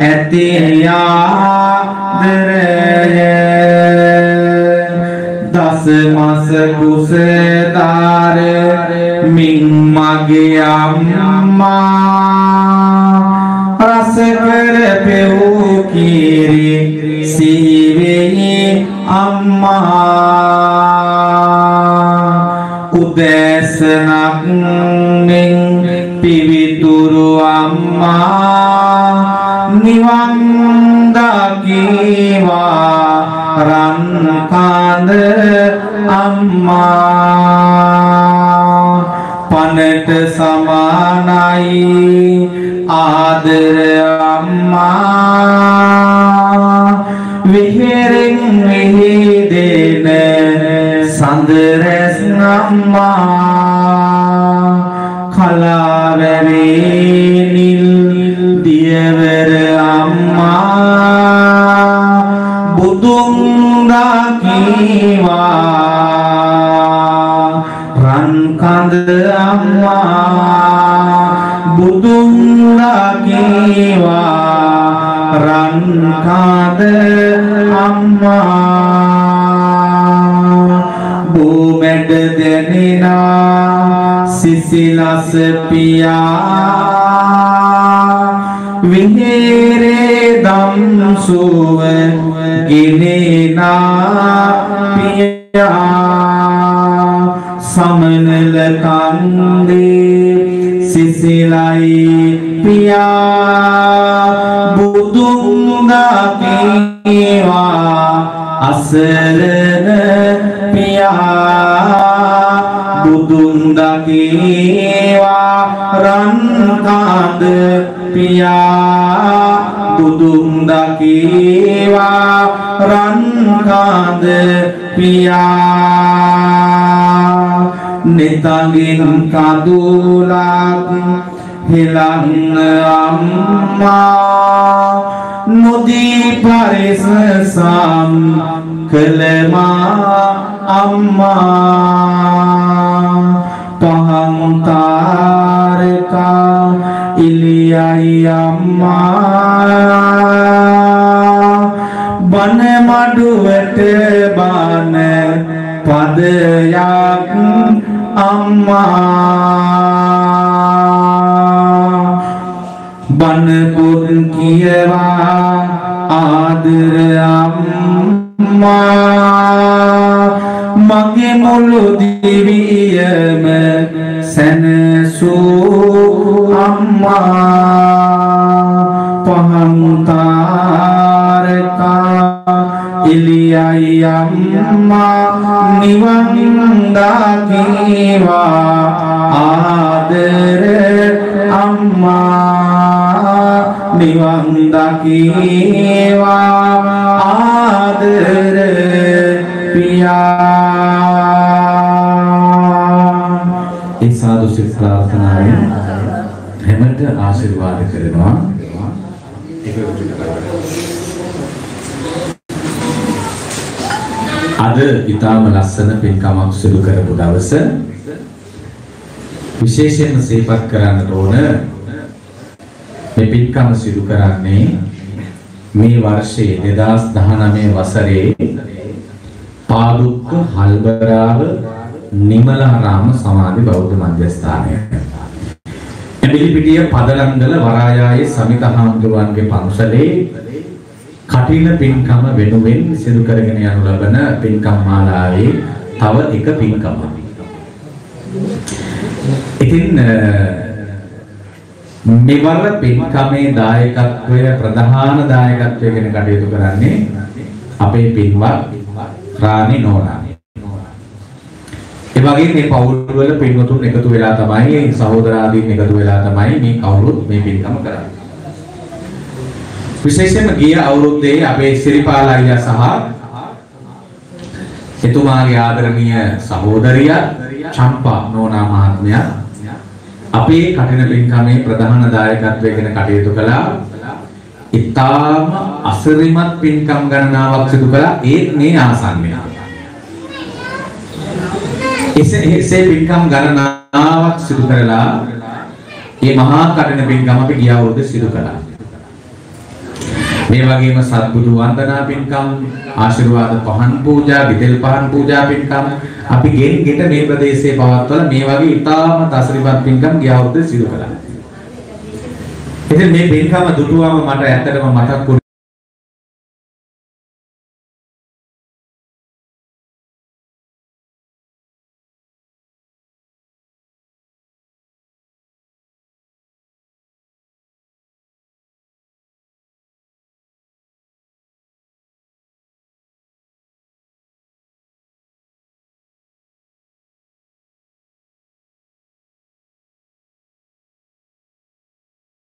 ඇති ආදරය. දස මස කුසදාර මින් මගේ අම්මා. රස කර පෙවූ කීරි සිහිවෙයි අම්මා. උදැසනක් මෙන් පිවිතුරු අම්මා. නිවන් දකිවා රන් කඳ අම්මා. පනට සමානයි ආදර අම්මා. විහෙරෙන් විහිදෙන සඳරැස් අම්මා. කලාවැවේ නිල් දියවර අම්මා බුදුන් දකිවා රන් කඳ අම්මා බුදුන් දකිවා රන් කඳ අම්මා බූමැඩ දැනෙනා සිසිලස පියා විහෙරේ දම්සුව ගෙනෙනා පියා සමනල කන්දේ සිසිලයි පියා බුදුන් දකිවා අසරණ පියා බුදුන් දකිවා රන් කාද පියා බුදුන් දකිවා රන් කාද පියා නිතගින් කඳුලක් හෙලන්න අම්මා නොදී පරිසසම් කළමා අම්මා පහන්තාරකා ඉලියයි අම්මා. බන මඩුවට බාන පදයක් අම්මා. බනපොත් කියවා ආදර අම්මා. මගේ මුළු දිවියම සැනසූ අම්මා පහන්තාරකා ඉලියයි අම්මා නිවන් දකිවා ආදර අම්මා නිවන් දකිවා ආදර පියා ඒ සාදු සිත ප්‍රාර්ථනාවෙන් හැමත ආශිර්වාද කරනවා අද ඊටාම ලස්සන පින්කමක් සිදු කරපු දවස විශේෂයෙන්ම සිහිපත් කරන්න ඕන මේ පින්කම සිදු කරන්නේ මේ වර්ෂයේ 2019 වසරේ පාදුක්ක හල්බරාව නිමලාරාම සමාධි බෞද්ධ මධ්‍යස්ථානය. එමිලිපිටිය පදලංගල වරායායේ සමිත හාමුදුරුවන්ගේ පන්සලේ කටින පින්කම වෙනුවෙන් සිදු කරගෙන යනු ලබන පින්කම් මාලාවේ තව එක පින්කමක්. ඉතින් මෙවර පින්කමේ දායකත්වය ප්‍රධාන දායකත්වයෙන් කටයුතු කරන්නේ අපේ පින්වත් රාණි නෝනා. ඒ වගේම මේ පවුල් වල පින්වතුන් එකතු වෙලා තමයි සහෝදරාදීන් එකතු වෙලා තමයි මේ කවුරුත් මේ පින්කම කරන්නේ. විශේෂයෙන්ම ගිය අවුරුද්දේ අපේ සිරිපාල අයියා සහ එතුමාගේ ආදරණීය සහෝදරිය චම්පා නෝනා මහත්මයා අපේ කටින පින්කමේ ප්‍රධාන දායකත්වයෙන් කටයුතු කළා. ඉතාම අසරිමත් පින්කම් ගණනාවක් සිදු කළා ඒත් මේ ආසන්නය. එසේ පින්කම් ගණනාවක් සිදු කරලා මේ මහා කටින පින්කම අපි ගිය අවුරුද්දේ සිදු කළා. මේ වගේම සත්බුදු වන්දනා පින්කම් ආශිර්වාද පහන් පූජා විදෙල් පහන් පූජා පින්කම් අපි ගෙන් ගෙට මේ ප්‍රදේශයේ පවත්වලා මේ වගේ ඉතාම දසරිපත් පින්කම් ගිය අවුරුද්දේ සිදු කළා. ඉතින් මේ පින්කම දුටුවම මට ඇත්තටම මතක්